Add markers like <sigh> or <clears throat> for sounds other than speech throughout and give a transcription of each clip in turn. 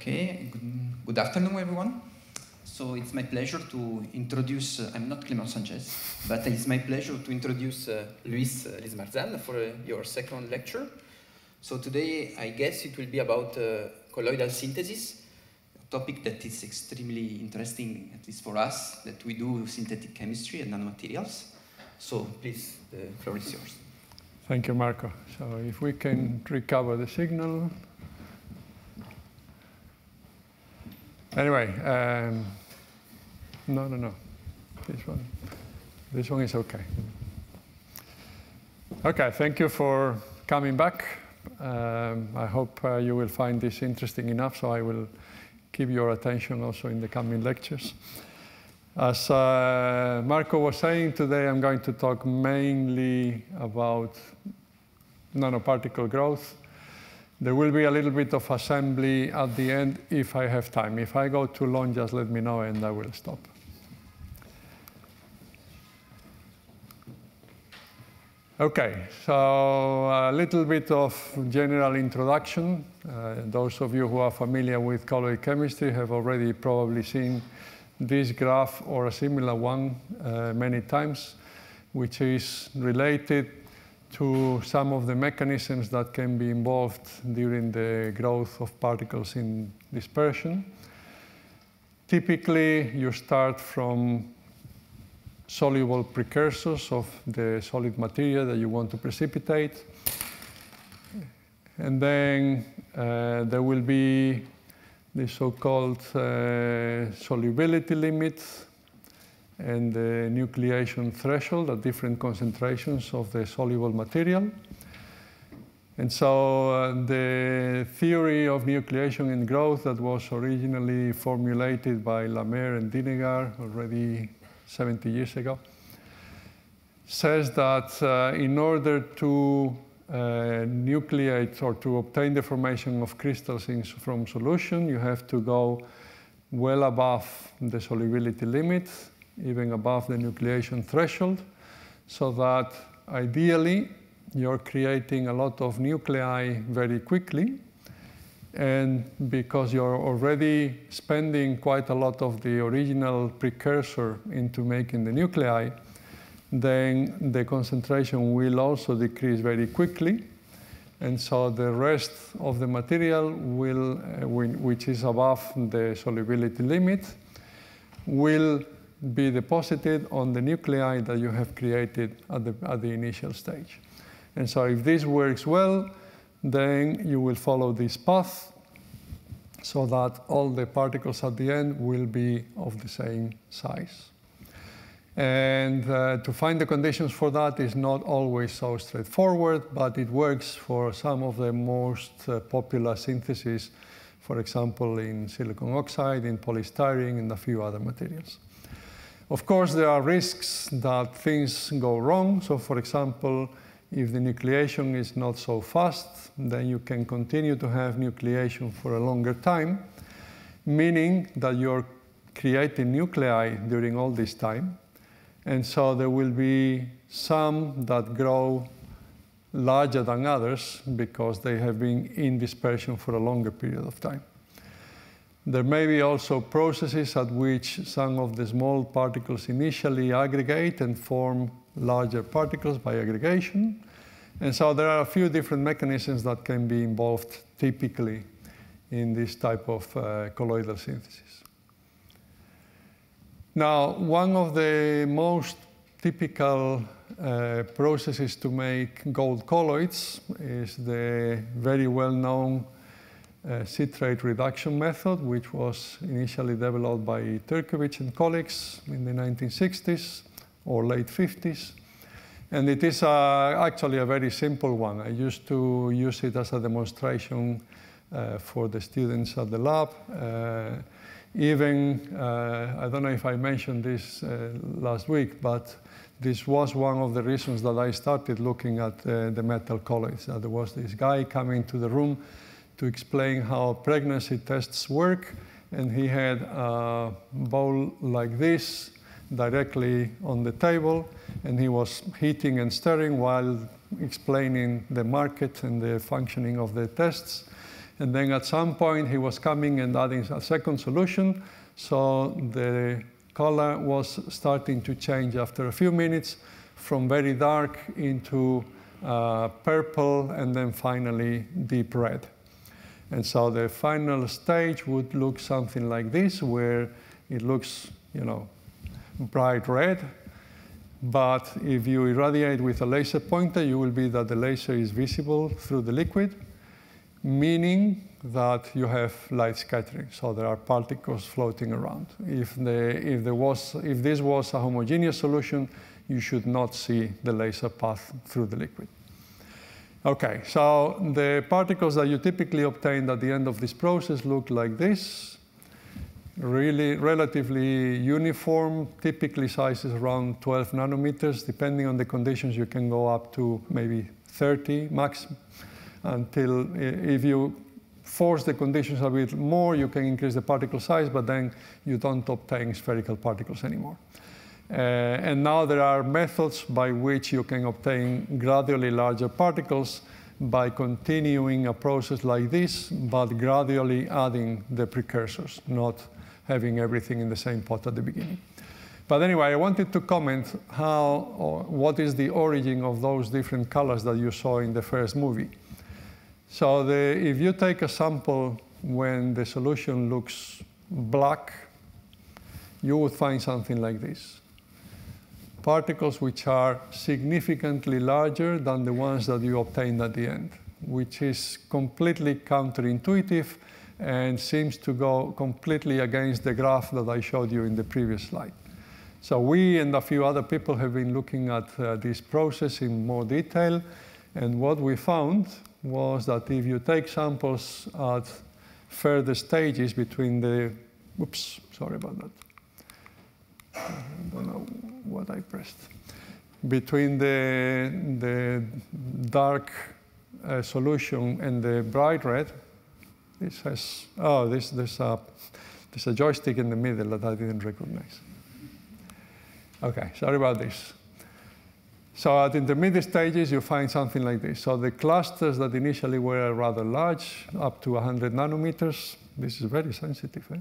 Okay, good, good afternoon, everyone. So it's my pleasure to introduce, uh, I'm not Clément Sanchez, but it's my pleasure to introduce uh, Luis uh, Liz-Marzán for uh, your second lecture. So today, I guess it will be about uh, colloidal synthesis, a topic that is extremely interesting, at least for us, that we do synthetic chemistry and nanomaterials. So please, the floor is yours. Thank you, Marco. So if we can recover the signal. Anyway, um, no, no, no. This one. This one is okay. Okay, thank you for coming back. Um, I hope uh, you will find this interesting enough, so I will keep your attention also in the coming lectures. As uh, Marco was saying, today I'm going to talk mainly about nanoparticle growth. There will be a little bit of assembly at the end if I have time. If I go too long, just let me know and I will stop. Okay, so a little bit of general introduction. Uh, those of you who are familiar with colloid chemistry have already probably seen this graph or a similar one uh, many times, which is related to some of the mechanisms that can be involved during the growth of particles in dispersion. Typically, you start from soluble precursors of the solid material that you want to precipitate. And then uh, there will be the so-called uh, solubility limit and the nucleation threshold at different concentrations of the soluble material. And so uh, the theory of nucleation and growth that was originally formulated by LaMer and Dinegar already 70 years ago, says that uh, in order to uh, nucleate or to obtain the formation of crystals in, from solution, you have to go well above the solubility limit, even above the nucleation threshold, so that ideally you're creating a lot of nuclei very quickly and because you're already spending quite a lot of the original precursor into making the nuclei, then the concentration will also decrease very quickly. And so the rest of the material will, uh, which is above the solubility limit, will be deposited on the nuclei that you have created at the, at the initial stage. And so if this works well, then you will follow this path so that all the particles at the end will be of the same size. And uh, to find the conditions for that is not always so straightforward, but it works for some of the most uh, popular syntheses, for example, in silicon oxide, in polystyrene, and a few other materials. Of course, there are risks that things go wrong. So, for example, if the nucleation is not so fast, then you can continue to have nucleation for a longer time, meaning that you're creating nuclei during all this time. And so there will be some that grow larger than others because they have been in dispersion for a longer period of time. There may be also processes at which some of the small particles initially aggregate and form larger particles by aggregation. And so there are a few different mechanisms that can be involved typically in this type of uh, colloidal synthesis. Now, one of the most typical uh, processes to make gold colloids is the very well-known uh, citrate reduction method, which was initially developed by Turkevich and colleagues in the 1960s or late 50s. And it is uh, actually a very simple one. I used to use it as a demonstration uh, for the students at the lab. Uh, even, uh, I don't know if I mentioned this uh, last week, but this was one of the reasons that I started looking at the metal colloids. there was this guy coming to the room to explain how pregnancy tests work, and he had a bowl like this directly on the table, and he was heating and stirring while explaining the market and the functioning of the tests. And then at some point, he was coming and adding a second solution. So the color was starting to change after a few minutes from very dark into uh, purple and then finally deep red. And so the final stage would look something like this, where it looks, you know, bright red. But if you irradiate with a laser pointer, you will be that the laser is visible through the liquid, meaning that you have light scattering. So there are particles floating around. If, the, if, there was, if this was a homogeneous solution, you should not see the laser path through the liquid. Okay, so the particles that you typically obtain at the end of this process look like this really relatively uniform, typically sizes around 12 nanometers. Depending on the conditions, you can go up to maybe 30 max. Until if you force the conditions a bit more, you can increase the particle size, but then you don't obtain spherical particles anymore. Uh, and now there are methods by which you can obtain gradually larger particles by continuing a process like this, but gradually adding the precursors, not having everything in the same pot at the beginning. But anyway, I wanted to comment how what is the origin of those different colors that you saw in the first movie. So the, if you take a sample when the solution looks black, you would find something like this. Particles which are significantly larger than the ones that you obtained at the end, which is completely counterintuitive and seems to go completely against the graph that I showed you in the previous slide. So we and a few other people have been looking at uh, this process in more detail. And what we found was that if you take samples at further stages between the, oops, sorry about that. <clears throat> I don't know what I pressed. Between the, the dark uh, solution and the bright red, this has, oh, this, there's, a, there's a joystick in the middle that I didn't recognize. Okay, sorry about this. So at intermediate stages, you find something like this. So the clusters that initially were rather large, up to 100 nanometers, this is very sensitive. Eh?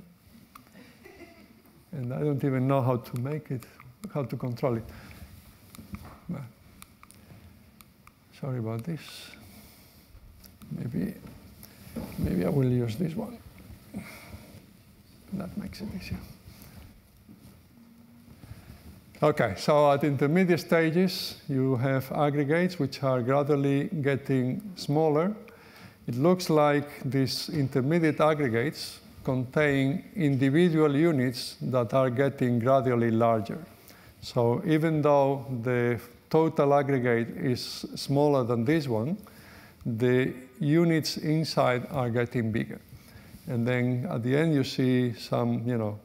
And I don't even know how to make it, how to control it. Sorry about this. Maybe Maybe I will use this one. That makes it easier. Okay, so at intermediate stages, you have aggregates which are gradually getting smaller. It looks like these intermediate aggregates contain individual units that are getting gradually larger. So even though the total aggregate is smaller than this one, the units inside are getting bigger. And then at the end, you see some, you know,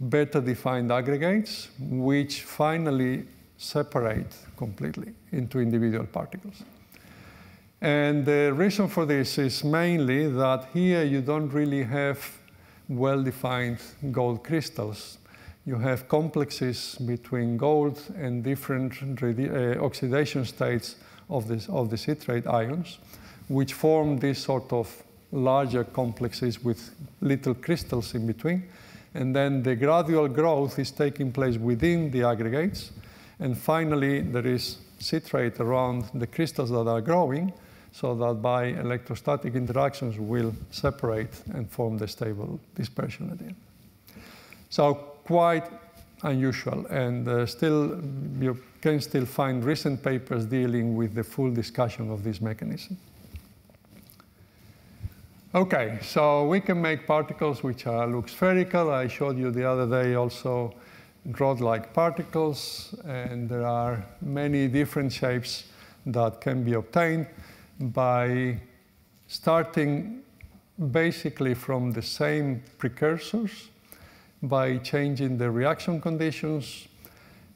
better defined aggregates, which finally separate completely into individual particles. And the reason for this is mainly that here you don't really have well-defined gold crystals. You have complexes between gold and different uh, oxidation states of, this, of the citrate ions which form these sort of larger complexes with little crystals in between. And then the gradual growth is taking place within the aggregates. And finally, there is citrate around the crystals that are growing so that by electrostatic interactions will separate and form the stable dispersion at the end. So quite unusual, and uh, still you can still find recent papers dealing with the full discussion of this mechanism. Okay, so we can make particles which are, look spherical. I showed you the other day also rod-like particles, and there are many different shapes that can be obtained by starting basically from the same precursors by changing the reaction conditions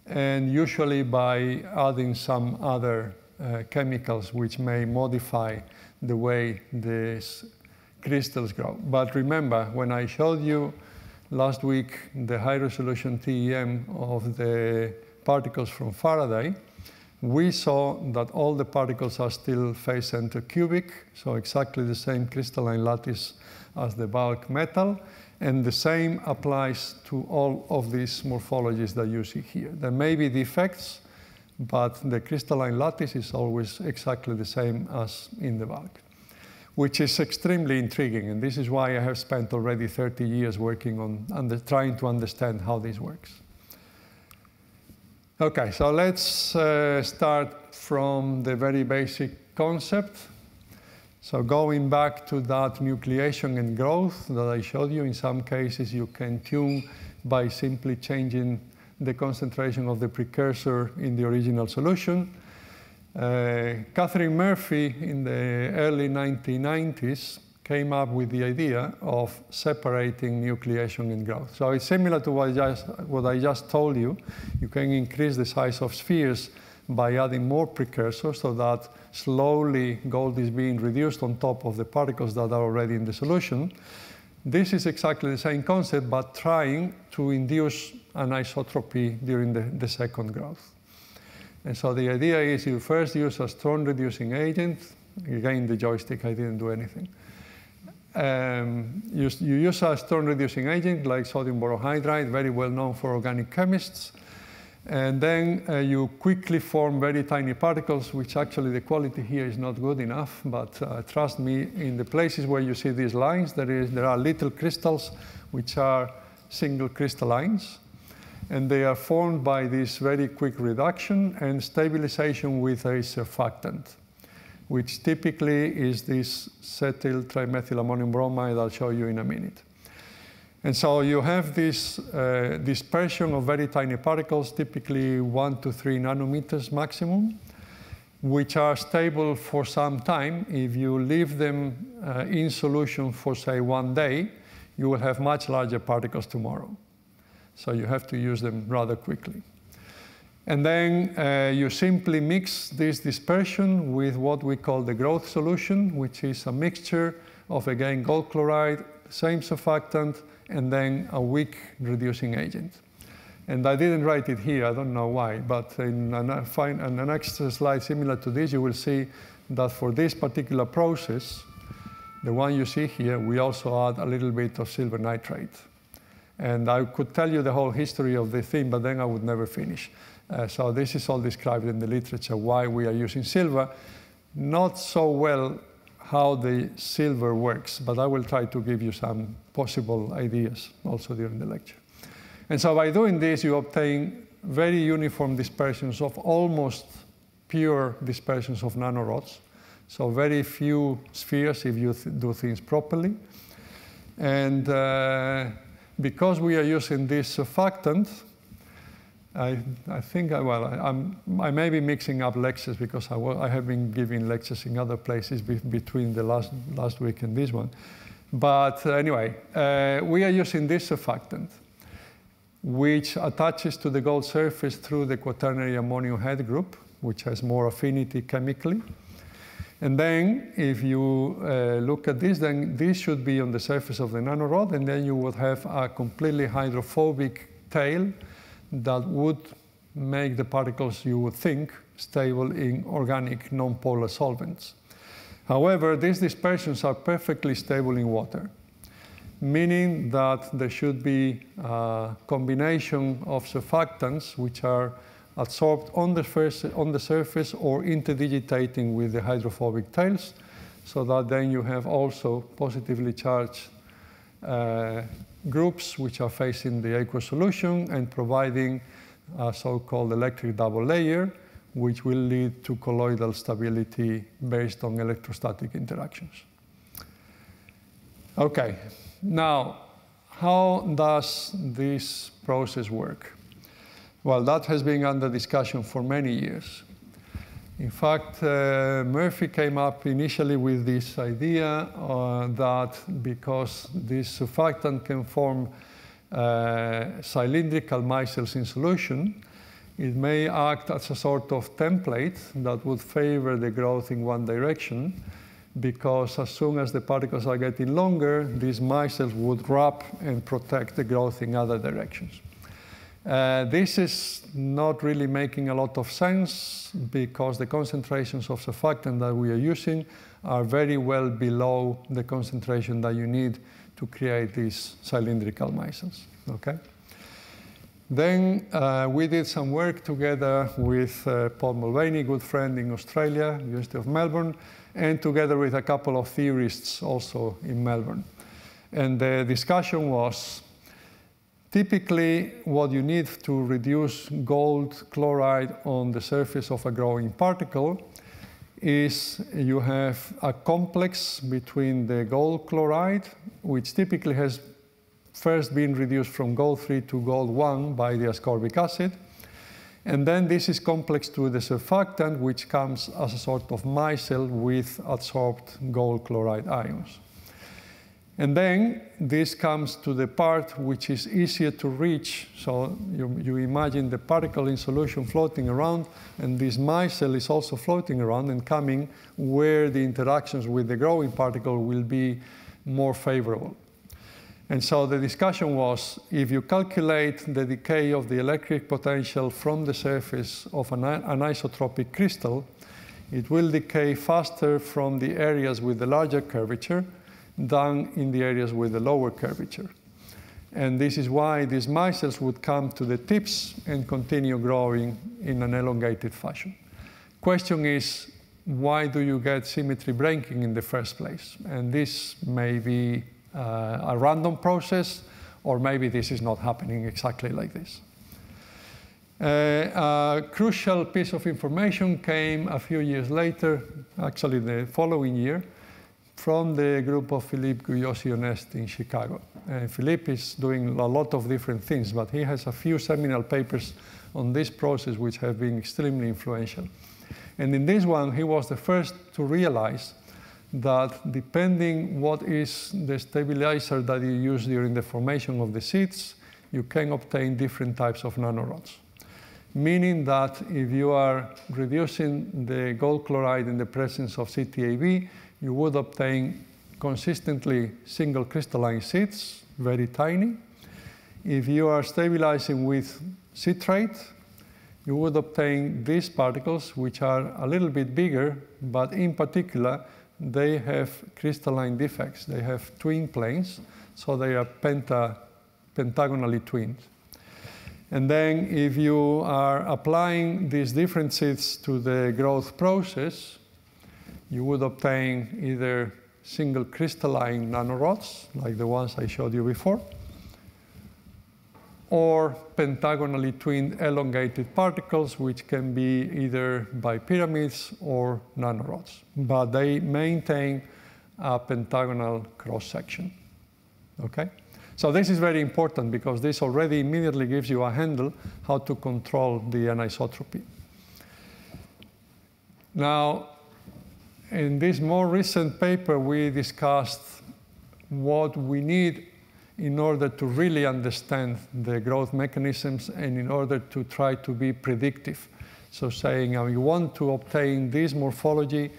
and usually by adding some other uh, chemicals which may modify the way these crystals grow. But remember, when I showed you last week the high resolution TEM of the particles from Faraday, we saw that all the particles are still face center cubic, so exactly the same crystalline lattice as the bulk metal. And the same applies to all of these morphologies that you see here. There may be defects, but the crystalline lattice is always exactly the same as in the bulk, which is extremely intriguing. And this is why I have spent already 30 years working on trying to understand how this works. Okay, so let's uh, start from the very basic concept. So going back to that nucleation and growth that I showed you, in some cases you can tune by simply changing the concentration of the precursor in the original solution. Uh, Catherine Murphy in the early 1990s came up with the idea of separating nucleation and growth. So it's similar to what I, just, what I just told you. You can increase the size of spheres by adding more precursors so that slowly gold is being reduced on top of the particles that are already in the solution. This is exactly the same concept, but trying to induce anisotropy during the, the second growth. And so the idea is you first use a strong reducing agent. Again, the joystick, I didn't do anything um, you, you, use a strong reducing agent like sodium borohydride, very well known for organic chemists. And then uh, you quickly form very tiny particles, which actually the quality here is not good enough. But uh, trust me, in the places where you see these lines, there, is, there are little crystals which are single crystallines. And they are formed by this very quick reduction and stabilization with a surfactant which typically is this cetyl trimethylammonium bromide I'll show you in a minute. And so you have this uh, dispersion of very tiny particles, typically one to three nanometers maximum, which are stable for some time. If you leave them uh, in solution for, say, one day, you will have much larger particles tomorrow. So you have to use them rather quickly. And then uh, you simply mix this dispersion with what we call the growth solution, which is a mixture of, again, gold chloride, same surfactant, and then a weak reducing agent. And I didn't write it here, I don't know why, but in an, in the next slide similar to this, you will see that for this particular process, the one you see here, we also add a little bit of silver nitrate. And I could tell you the whole history of the thing, but then I would never finish. Uh, so this is all described in the literature, why we are using silver. Not so well how the silver works, but I will try to give you some possible ideas also during the lecture. And so by doing this, you obtain very uniform dispersions of almost pure dispersions of nanorods. So very few spheres if you th do things properly. And uh, because we are using this surfactant, I, I think, I, well, I, I may be mixing up lectures because I, I have been giving lectures in other places be, between the last, last week and this one. But uh, anyway, uh, we are using this surfactant, which attaches to the gold surface through the quaternary ammonium head group, which has more affinity chemically. And then if you uh, look at this, then this should be on the surface of the nanorod, and then you would have a completely hydrophobic tail that would make the particles you would think stable in organic non-polar solvents. However, these dispersions are perfectly stable in water, meaning that there should be a combination of surfactants which are adsorbed on the, first, on the surface or interdigitating with the hydrophobic tails, so that then you have also positively charged uh, groups which are facing the aqueous solution and providing a so-called electric double layer, which will lead to colloidal stability based on electrostatic interactions. Okay, now, how does this process work? Well, that has been under discussion for many years. In fact, uh, Murphy came up initially with this idea uh, that because this surfactant can form uh, cylindrical micelles in solution, it may act as a sort of template that would favor the growth in one direction because as soon as the particles are getting longer, these micelles would wrap and protect the growth in other directions. Uh, this is not really making a lot of sense because the concentrations of surfactant that we are using are very well below the concentration that you need to create these cylindrical micelles. Okay? Then uh, we did some work together with uh, Paul Mulvaney, good friend in Australia, University of Melbourne, and together with a couple of theorists also in Melbourne. And the discussion was typically what you need to reduce gold chloride on the surface of a growing particle is you have a complex between the gold chloride, which typically has first been reduced from gold 3 to gold 1 by the ascorbic acid. And then this is complex to the surfactant, which comes as a sort of micelle with adsorbed gold chloride ions. And then this comes to the part which is easier to reach. So you, you imagine the particle in solution floating around, and this micelle is also floating around and coming where the interactions with the growing particle will be more favorable. And so the discussion was, if you calculate the decay of the electric potential from the surface of an anisotropic crystal, it will decay faster from the areas with the larger curvature than in the areas with the lower curvature. And this is why these micelles would come to the tips and continue growing in an elongated fashion. Question is, why do you get symmetry breaking in the first place? And this may be uh, a random process, or maybe this is not happening exactly like this. Uh, a crucial piece of information came a few years later, actually the following year, from the group of Philippe Guyot-Sionnest in Chicago. Uh, Philippe is doing a lot of different things, but he has a few seminal papers on this process which have been extremely influential. And in this one, he was the first to realize that depending what is the stabilizer that you use during the formation of the seeds, you can obtain different types of nanorods. Meaning that if you are reducing the gold chloride in the presence of CTAB, you would obtain consistently single crystalline seeds, very tiny. If you are stabilizing with citrate, you would obtain these particles, which are a little bit bigger, but in particular, they have crystalline defects. They have twin planes, so they are penta, pentagonally twinned. And then if you are applying these different seeds to the growth process, you would obtain either single crystalline nanorods, like the ones I showed you before, or pentagonally twinned elongated particles, which can be either bipyramids or nanorods. But they maintain a pentagonal cross-section. Okay? So this is very important because this already immediately gives you a handle how to control the anisotropy. Now, in this more recent paper, we discussed what we need in order to really understand the growth mechanisms and in order to try to be predictive. So saying, I want to obtain this morphology,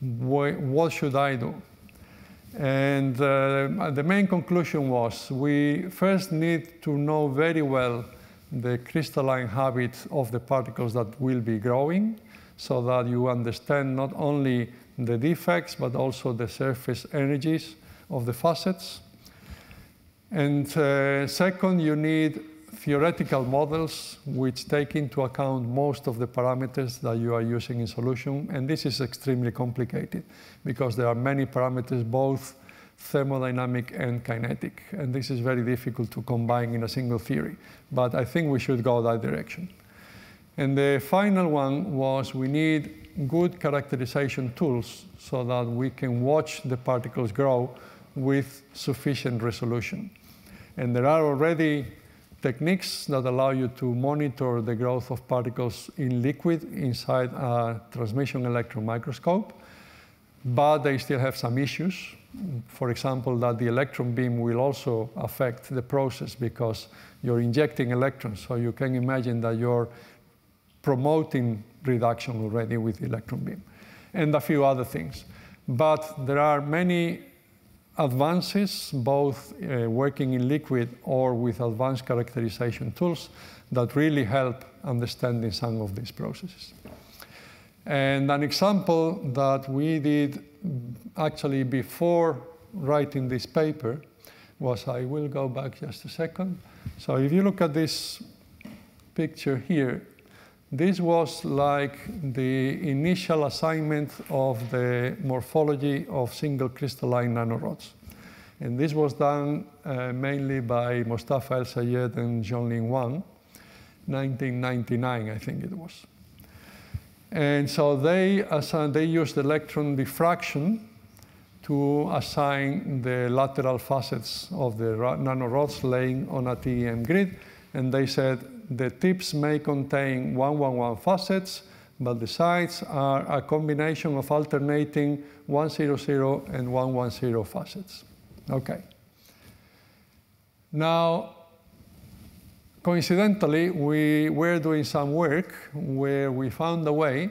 what should I do? And uh, the main conclusion was we first need to know very well the crystalline habit of the particles that will be growing so that you understand not only the defects but also the surface energies of the facets. And uh, second, you need theoretical models which take into account most of the parameters that you are using in solution. And this is extremely complicated because there are many parameters, both thermodynamic and kinetic. And this is very difficult to combine in a single theory. But I think we should go that direction. And the final one was we need good characterization tools so that we can watch the particles grow with sufficient resolution. And there are already techniques that allow you to monitor the growth of particles in liquid inside a transmission electron microscope, but they still have some issues. For example, that the electron beam will also affect the process because you're injecting electrons. So you can imagine that you're promoting reduction already with the electron beam, and a few other things. But there are many advances, both uh, working in liquid or with advanced characterization tools that really help understanding some of these processes. And an example that we did actually before writing this paper was, I will go back just a second. So if you look at this picture here, this was like the initial assignment of the morphology of single crystalline nanorods. And this was done uh, mainly by Mostafa El Sayed and Zhonglin Wang, 1999, I think it was. And so they, assign, they used electron diffraction to assign the lateral facets of the nanorods laying on a TEM grid. And they said the tips may contain 111 facets, but the sides are a combination of alternating 100 and 110 facets. Okay. Now, coincidentally, we were doing some work where we found a way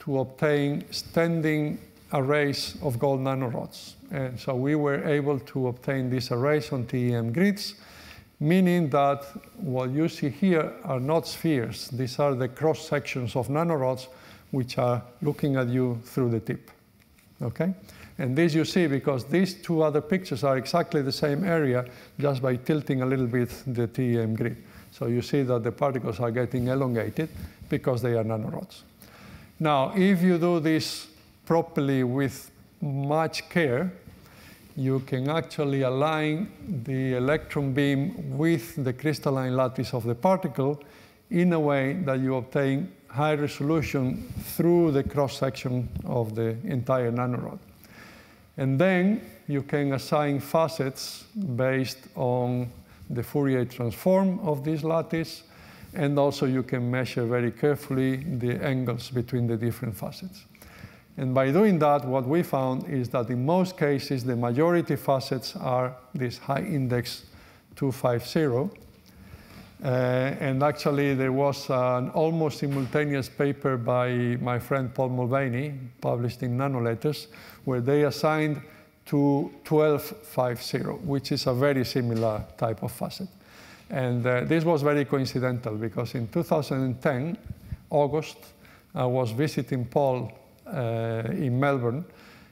to obtain standing arrays of gold nanorods. And so we were able to obtain these arrays on TEM grids meaning that what you see here are not spheres. These are the cross sections of nanorods which are looking at you through the tip. Okay? And this you see because these two other pictures are exactly the same area just by tilting a little bit the TEM grid. So you see that the particles are getting elongated because they are nanorods. Now, if you do this properly with much care, you can actually align the electron beam with the crystalline lattice of the particle in a way that you obtain high resolution through the cross section of the entire nanorod. And then you can assign facets based on the Fourier transform of this lattice, and also you can measure very carefully the angles between the different facets. And by doing that, what we found is that in most cases, the majority facets are this high index 250. Uh, and actually, there was an almost simultaneous paper by my friend Paul Mulvaney, published in Nano Letters, where they assigned to 1250, which is a very similar type of facet. And uh, this was very coincidental because in 2010, August, I was visiting Paul in Melbourne.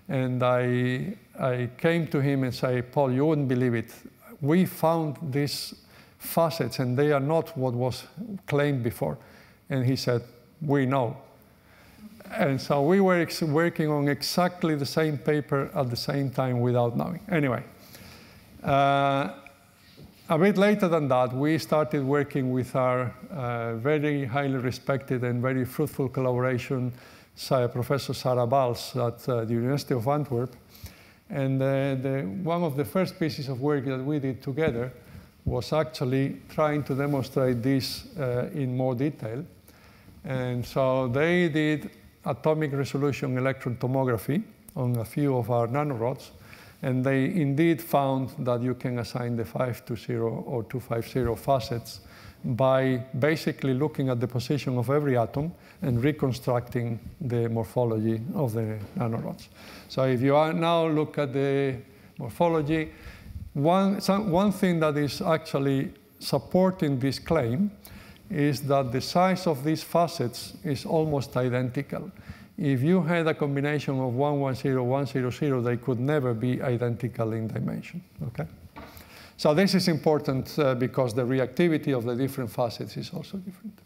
And I, I came to him and said, Paul, you wouldn't believe it. We found these facets and they are not what was claimed before. And he said, we know. And so we were working on exactly the same paper at the same time without knowing. Anyway, uh, a bit later than that, we started working with our uh, very highly respected and very fruitful collaboration Professor Sara Bals at uh, the University of Antwerp. And uh, the, one of the first pieces of work that we did together was actually trying to demonstrate this uh, in more detail. And so they did atomic resolution electron tomography on a few of our nanorods. And they indeed found that you can assign the 520 or 250 facets by basically looking at the position of every atom and reconstructing the morphology of the nanorods. So if you now look at the morphology, one, some, one thing that is actually supporting this claim is that the size of these facets is almost identical. If you had a combination of 110, 100, they could never be identical in dimension, okay? So this is important uh, because the reactivity of the different facets is also different.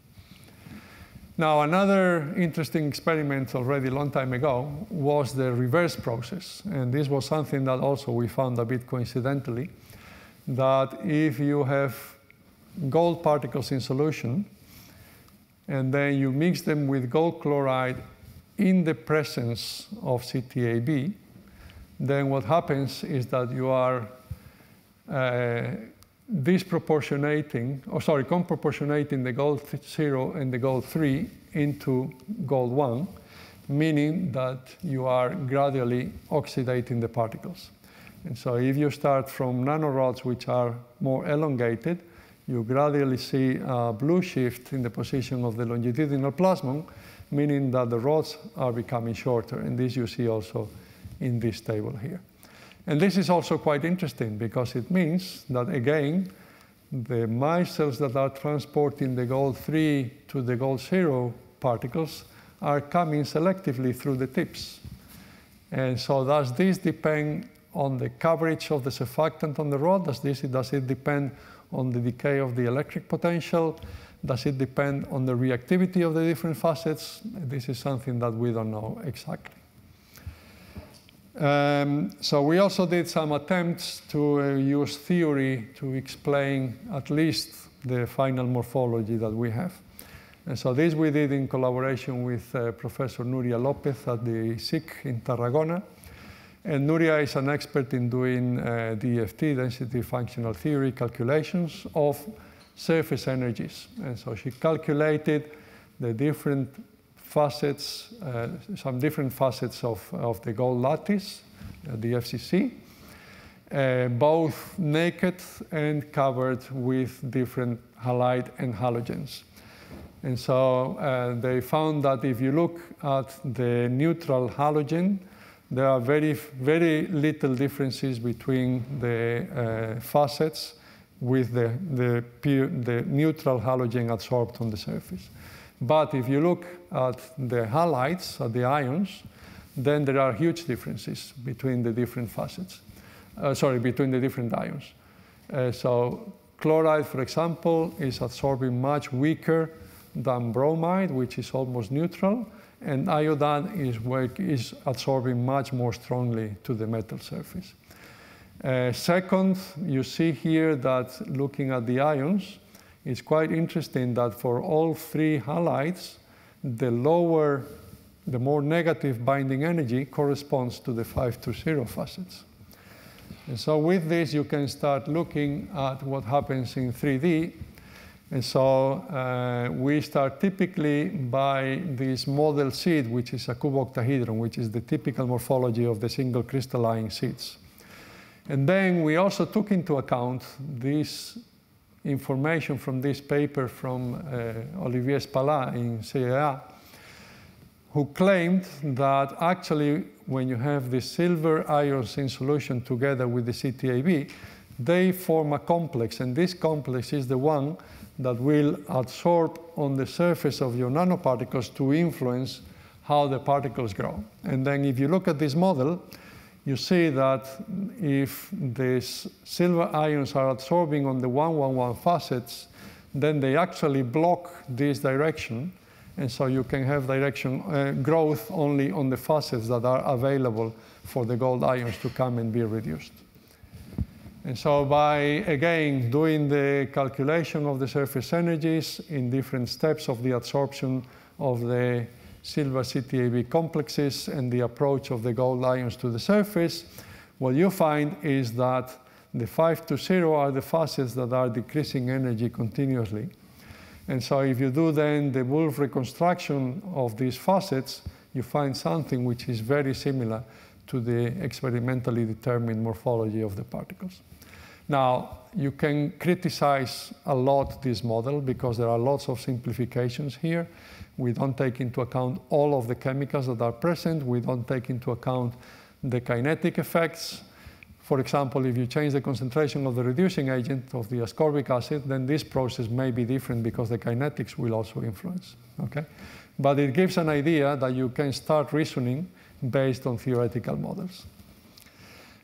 Now, another interesting experiment already a long time ago was the reverse process. And this was something that also we found a bit coincidentally, that if you have gold particles in solution, and then you mix them with gold chloride in the presence of CTAB, then what happens is that you are Uh, disproportionating, or sorry, comproportionating the gold 0 and the gold 3 into gold 1, meaning that you are gradually oxidating the particles. And so if you start from nanorods which are more elongated, you gradually see a blue shift in the position of the longitudinal plasmon, meaning that the rods are becoming shorter. And this you see also in this table here. And this is also quite interesting because it means that, again, the micelles that are transporting the gold 3 to the gold 0 particles are coming selectively through the tips. And so does this depend on the coverage of the surfactant on the rod? Does, this, does it depend on the decay of the electric potential? Does it depend on the reactivity of the different facets? This is something that we don't know exactly. Um, so we also did some attempts to uh, use theory to explain at least the final morphology that we have. And so this we did in collaboration with uh, Professor Nuria Lopez at the SIC in Tarragona. And Nuria is an expert in doing uh, DFT, density functional theory, calculations of surface energies. And so she calculated the different facets, uh, some different facets of, of the gold lattice, uh, the FCC, uh, both naked and covered with different halide and halogens. And so uh, they found that if you look at the neutral halogen, there are very, very little differences between the uh, facets with the, the, the neutral halogen adsorbed on the surface. But if you look at the halides, at the ions, then there are huge differences between the different facets. Uh, sorry, between the different ions. Uh, so chloride, for example, is absorbing much weaker than bromide, which is almost neutral, and iodine is, is absorbing much more strongly to the metal surface. Uh, second, you see here that looking at the ions, it's quite interesting that for all three halides, the lower, the more negative binding energy corresponds to the 5 to 0 facets. And so with this, you can start looking at what happens in 3D. And so uh, we start typically by this model seed, which is a cuboctahedron, which is the typical morphology of the single crystalline seeds. And then we also took into account this information from this paper from uh, Olivier Spalla in CEA, who claimed that actually when you have the silver ions in solution together with the CTAB, they form a complex, and this complex is the one that will adsorb on the surface of your nanoparticles to influence how the particles grow. And then if you look at this model, you see that if these silver ions are absorbing on the 111 facets, then they actually block this direction. And so you can have direction uh, growth only on the facets that are available for the gold ions to come and be reduced. And so by, again, doing the calculation of the surface energies in different steps of the absorption of the silver CTAB complexes and the approach of the gold ions to the surface, what you find is that the 5 to 0 are the facets that are decreasing energy continuously. And so if you do then the Wulff reconstruction of these facets, you find something which is very similar to the experimentally determined morphology of the particles. Now, you can criticize a lot this model because there are lots of simplifications here. We don't take into account all of the chemicals that are present. We don't take into account the kinetic effects. For example, if you change the concentration of the reducing agent of the ascorbic acid, then this process may be different because the kinetics will also influence. Okay? But it gives an idea that you can start reasoning based on theoretical models.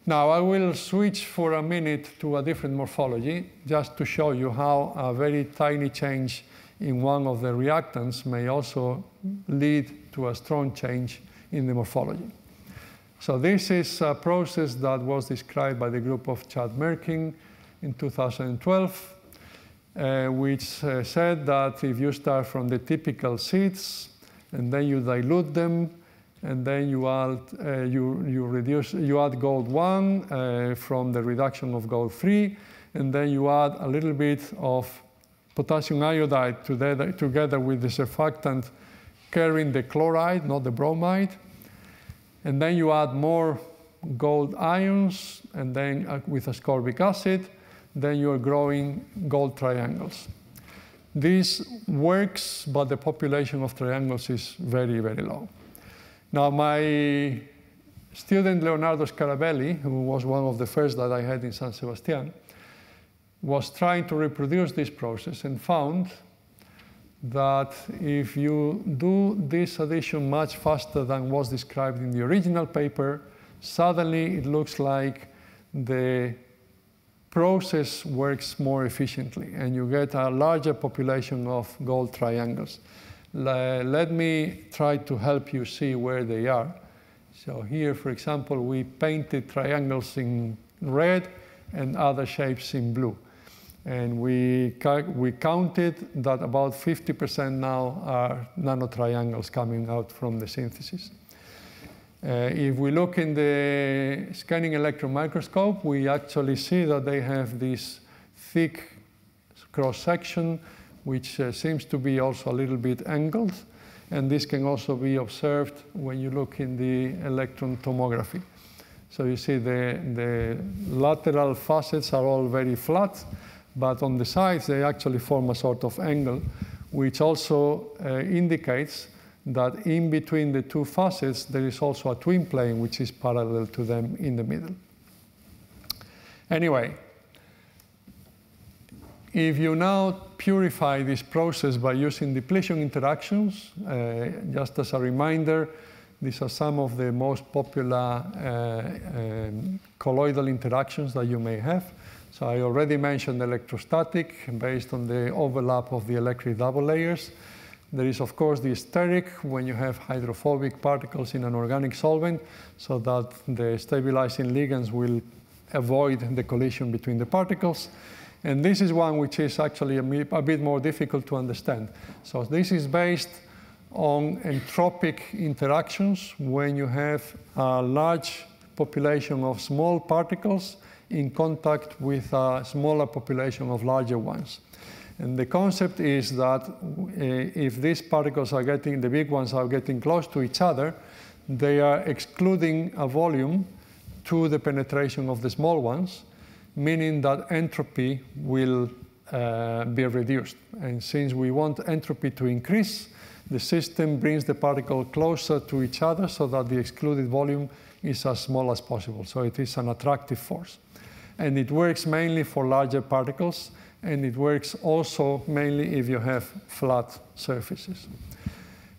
Now, I will switch for a minute to a different morphology just to show you how a very tiny change in one of the reactants may also lead to a strong change in the morphology. So this is a process that was described by the group of Chad Mirkin in 2012, uh, which uh, said that if you start from the typical seeds and then you dilute them, and then you add, uh, you, you, reduce, you add gold 1 uh, from the reduction of gold 3, and then you add a little bit of potassium iodide together, together with the surfactant carrying the chloride, not the bromide. And then you add more gold ions, and then uh, with ascorbic acid, then you're growing gold triangles. This works, but the population of triangles is very, very low. Now, my student Leonardo Scarabelli, who was one of the first that I had in San Sebastian, was trying to reproduce this process and found that if you do this addition much faster than was described in the original paper, suddenly it looks like the process works more efficiently and you get a larger population of gold triangles. Let me try to help you see where they are. So here, for example, we painted triangles in red and other shapes in blue. And we, we counted that about 50% now are nanotriangles coming out from the synthesis. Uh, if we look in the scanning electron microscope, we actually see that they have this thick cross-section, which uh, seems to be also a little bit angled. And this can also be observed when you look in the electron tomography. So you see the, the lateral facets are all very flat, but on the sides they actually form a sort of angle, which also uh, indicates that in between the two facets there is also a twin plane which is parallel to them in the middle. Anyway, if you now purify this process by using depletion interactions, uh, just as a reminder, these are some of the most popular uh, um, colloidal interactions that you may have. So I already mentioned electrostatic based on the overlap of the electric double layers. There is, of course, the steric when you have hydrophobic particles in an organic solvent so that the stabilizing ligands will avoid the collision between the particles. And this is one which is actually a, bit more difficult to understand. So this is based on entropic interactions when you have a large population of small particles in contact with a smaller population of larger ones. And the concept is that uh, if these particles are getting, the big ones are getting close to each other, they are excluding a volume to the penetration of the small ones, meaning that entropy will uh, be reduced. And since we want entropy to increase, the system brings the particle closer to each other so that the excluded volume is as small as possible. So it is an attractive force. And it works mainly for larger particles and it works also mainly if you have flat surfaces.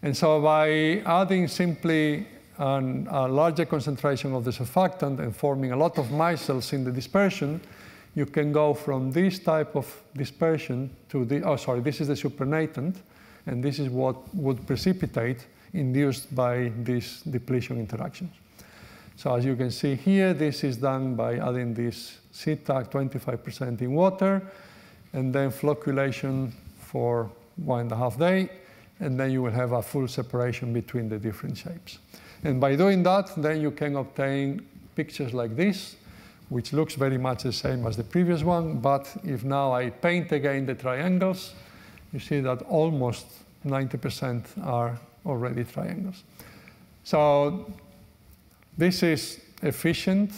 And so by adding simply an, a larger concentration of the surfactant and forming a lot of micelles in the dispersion, you can go from this type of dispersion to the, oh sorry, this is the supernatant, and this is what would precipitate induced by these depletion interactions. So as you can see here, this is done by adding this CTAC 25% in water, and then flocculation for one and a half day, and then you will have a full separation between the different shapes. And by doing that, then you can obtain pictures like this, which looks very much the same as the previous one, but if now I paint again the triangles, you see that almost 90% are already triangles. So this is efficient.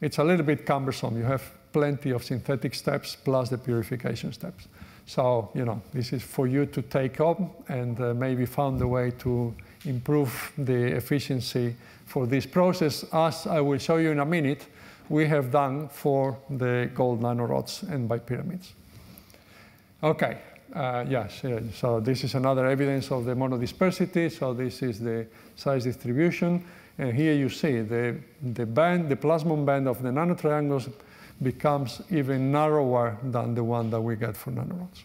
It's a little bit cumbersome. You have plenty of synthetic steps plus the purification steps. So, you know, this is for you to take up and uh, maybe find a way to improve the efficiency for this process, as I will show you in a minute, we have done for the gold nanorods and bipyramids. Okay, uh, yes, so this is another evidence of the monodispersity. So this is the size distribution. And here you see the, the band, the plasmon band of the nanotriangles becomes even narrower than the one that we get for nanorods.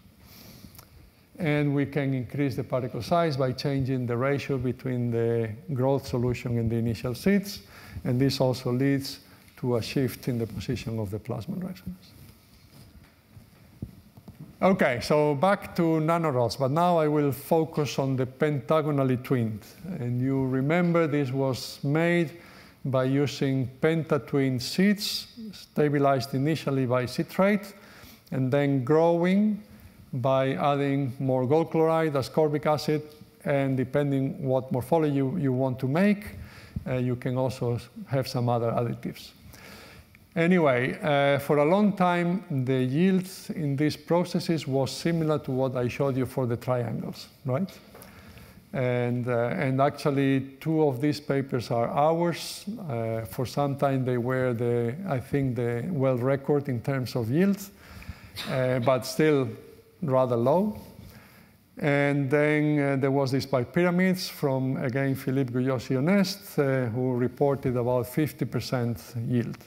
And we can increase the particle size by changing the ratio between the growth solution and the initial seeds. And this also leads to a shift in the position of the plasmon resonance. Okay, so back to nanorods, but now I will focus on the pentagonally twinned. And you remember this was made by using pentatwin seeds, stabilized initially by citrate, and then growing by adding more gold chloride, ascorbic acid, and depending what morphology you, you want to make, uh, you can also have some other additives. Anyway, uh, for a long time, the yields in these processes was similar to what I showed you for the triangles, right? And, uh, and actually, two of these papers are ours. Uh, for some time, they were, the, I think, the world record in terms of yields, uh, but still rather low. And then uh, there was this bipyramids from, again, Philippe Guyot-Sionnest, uh, who reported about 50% yield.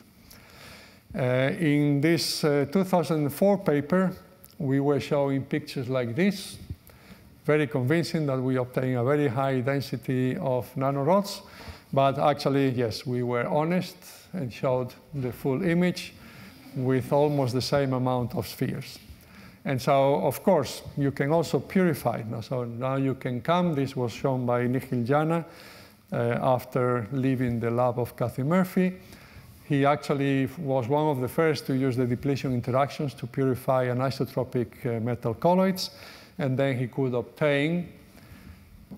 Uh, in this 2004 paper, we were showing pictures like this, very convincing that we obtain a very high density of nanorods. But actually, yes, we were honest and showed the full image with almost the same amount of spheres. And so, of course, you can also purify. So now you can come. This was shown by Nikhil Jana uh, after leaving the lab of Kathy Murphy. He actually was one of the first to use the depletion interactions to purify anisotropic uh, metal colloids and then he could obtain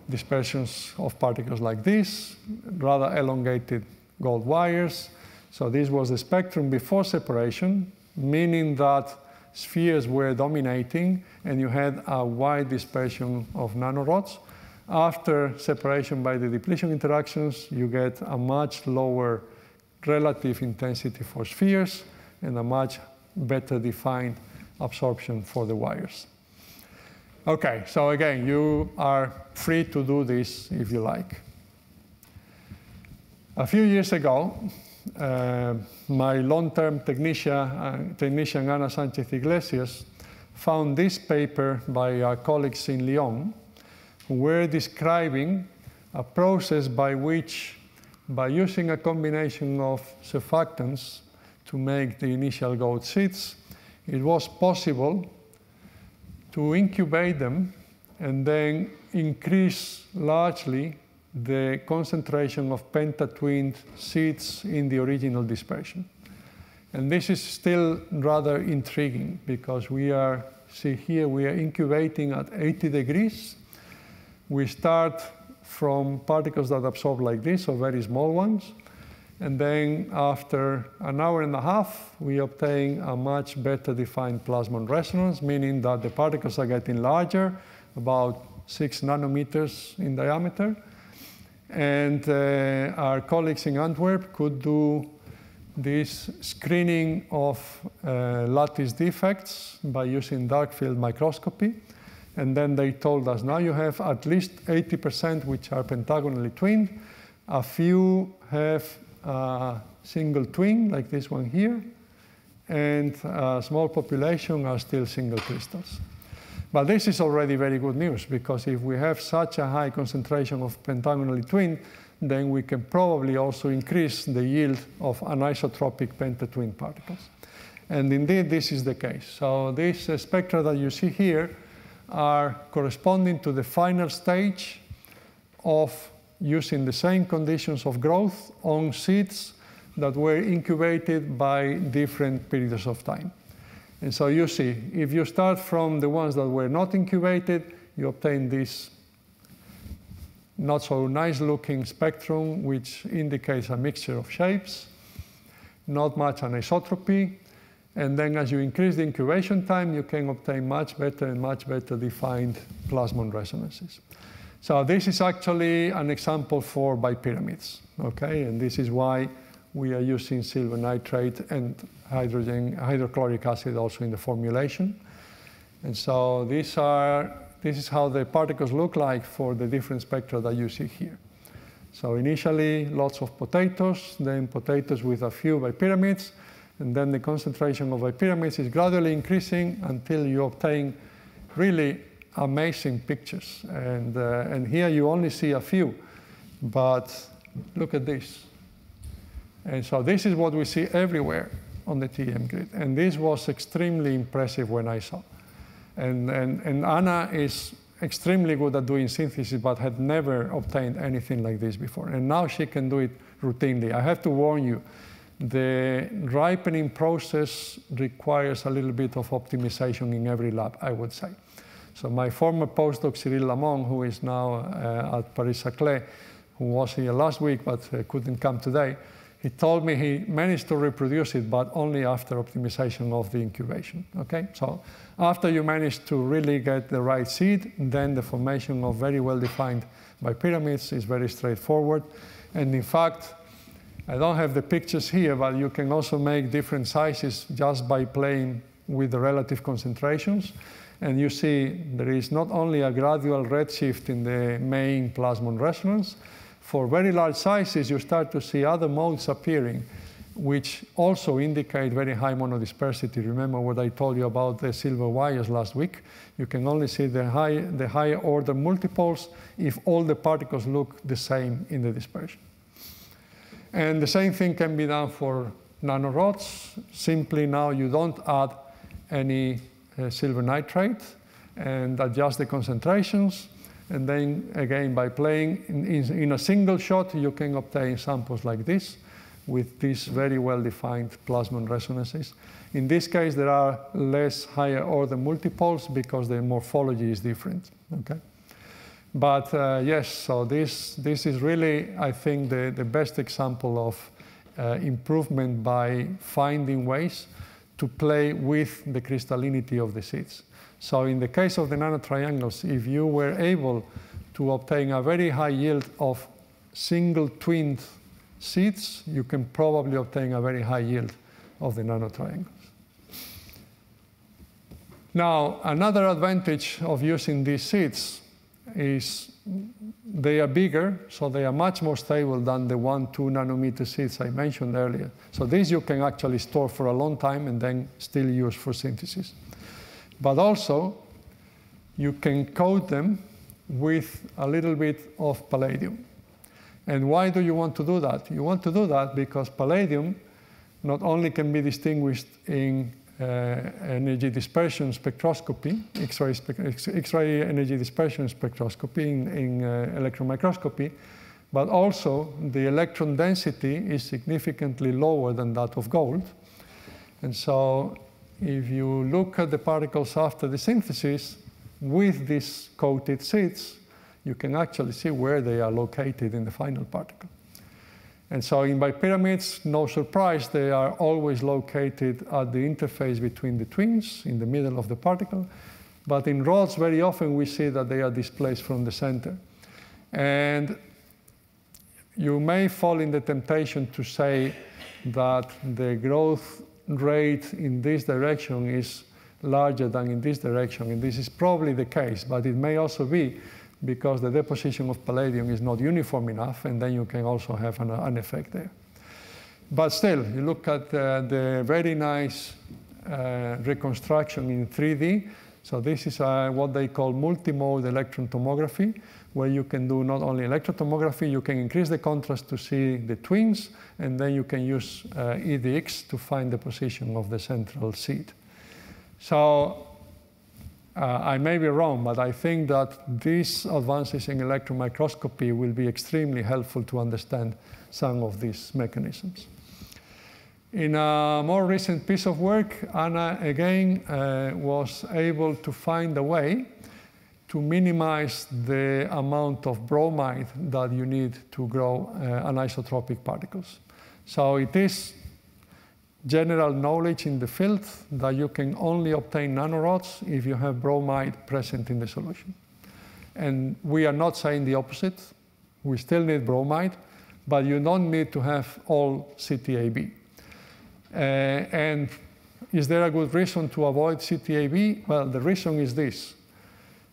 dispersions of particles like this, rather elongated gold wires. So this was the spectrum before separation, meaning that spheres were dominating and you had a wide dispersion of nanorods. After separation by the depletion interactions, you get a much lower relative intensity for spheres and a much better defined absorption for the wires. Okay, so again, you are free to do this if you like. A few years ago, uh, my long-term technician, uh, technician Ana Sanchez Iglesias found this paper by our colleagues in Lyon, who were describing a process by which, by using a combination of surfactants to make the initial gold seeds, it was possible to incubate them and then increase largely the concentration of pentatwinned seeds in the original dispersion. And this is still rather intriguing because we are, see here, we are incubating at 80 degrees. We start from particles that absorb like this, so very small ones. And then after an hour and a half, we obtain a much better defined plasmon resonance, meaning that the particles are getting larger, about six nanometers in diameter. And uh, our colleagues in Antwerp could do this screening of uh, lattice defects by using dark field microscopy. And then they told us now you have at least 80% which are pentagonally twinned. A few have a single twin, like this one here, and a small population are still single crystals. But this is already very good news because if we have such a high concentration of pentagonally twinned, then we can probably also increase the yield of anisotropic pentatwin particles. And indeed, this is the case. So this spectra that you see here are corresponding to the final stage of using the same conditions of growth on seeds that were incubated by different periods of time. And so you see, if you start from the ones that were not incubated, you obtain this not so nice looking spectrum, which indicates a mixture of shapes, not much anisotropy. And then as you increase the incubation time, you can obtain much better and much better defined plasmon resonances. So this is actually an example for bipyramids, okay? And this is why we are using silver nitrate and hydrogen, hydrochloric acid also in the formulation. And so these are, this is how the particles look like for the different spectra that you see here. So initially, lots of potatoes, then potatoes with a few bipyramids, and then the concentration of pyramids is gradually increasing until you obtain really amazing pictures. And, uh, and here you only see a few, but look at this. And so this is what we see everywhere on the TEM grid. And this was extremely impressive when I saw. And, and, and Ana is extremely good at doing synthesis, but had never obtained anything like this before. And now she can do it routinely. I have to warn you, the ripening process requires a little bit of optimization in every lab, I would say. So my former postdoc, Cyrille Hamon, who is now uh, at Paris-Saclay, who was here last week but uh, couldn't come today, he told me he managed to reproduce it, but only after optimization of the incubation. Okay, so after you manage to really get the right seed, then the formation of very well-defined bipyramids is very straightforward. And in fact, I don't have the pictures here, but you can also make different sizes just by playing with the relative concentrations. And you see there is not only a gradual redshift in the main plasmon resonance, for very large sizes, you start to see other modes appearing, which also indicate very high monodispersity. Remember what I told you about the silver wires last week? You can only see the, high, the higher order multipoles if all the particles look the same in the dispersion. And the same thing can be done for nanorods. Simply now you don't add any uh, silver nitrate and adjust the concentrations. And then again, by playing in, in, in, a single shot, you can obtain samples like this with these very well-defined plasmon resonances. In this case, there are less higher order multipoles because the morphology is different, okay? But uh, yes, so this, this is really, I think, the, the best example of uh, improvement by finding ways to play with the crystallinity of the seeds. So in the case of the nanotriangles, if you were able to obtain a very high yield of single twinned seeds, you can probably obtain a very high yield of the nanotriangles. Now, another advantage of using these seeds is they are bigger, so they are much more stable than the one, two nanometer seeds I mentioned earlier. So these you can actually store for a long time and then still use for synthesis. But also, you can coat them with a little bit of palladium. And why do you want to do that? You want to do that because palladium not only can be distinguished in energy dispersion spectroscopy, X-ray, X-ray energy dispersion spectroscopy in, in uh, electron microscopy, but also the electron density is significantly lower than that of gold. And so if you look at the particles after the synthesis with these coated seeds, you can actually see where they are located in the final particle. And so in bipyramids, no surprise, they are always located at the interface between the twins, in the middle of the particle. But in rods, very often we see that they are displaced from the center. And you may fall in the temptation to say that the growth rate in this direction is larger than in this direction. And this is probably the case, but it may also be because the deposition of palladium is not uniform enough, and then you can also have an, an effect there. But still, you look at uh, the very nice uh, reconstruction in 3D. So this is uh, what they call multimode electron tomography, where you can do not only electron tomography, you can increase the contrast to see the twins, and then you can use uh, EDX to find the position of the central seed. So I may be wrong, but I think that these advances in electron microscopy will be extremely helpful to understand some of these mechanisms. In a more recent piece of work, Ana again uh, was able to find a way to minimize the amount of bromide that you need to grow uh, anisotropic particles. So it is general knowledge in the field that you can only obtain nanorods if you have bromide present in the solution. And we are not saying the opposite. We still need bromide, but you don't need to have all CTAB. Uh, and is there a good reason to avoid CTAB? Well, the reason is this.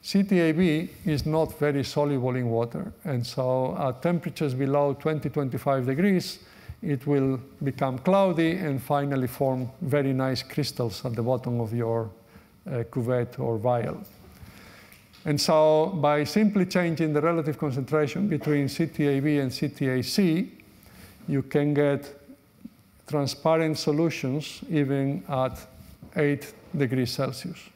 CTAB is not very soluble in water. And so at temperatures below 20, 25 degrees, it will become cloudy and finally form very nice crystals at the bottom of your uh, cuvette or vial. And so by simply changing the relative concentration between CTAB and CTAC, you can get transparent solutions even at 8 degrees Celsius.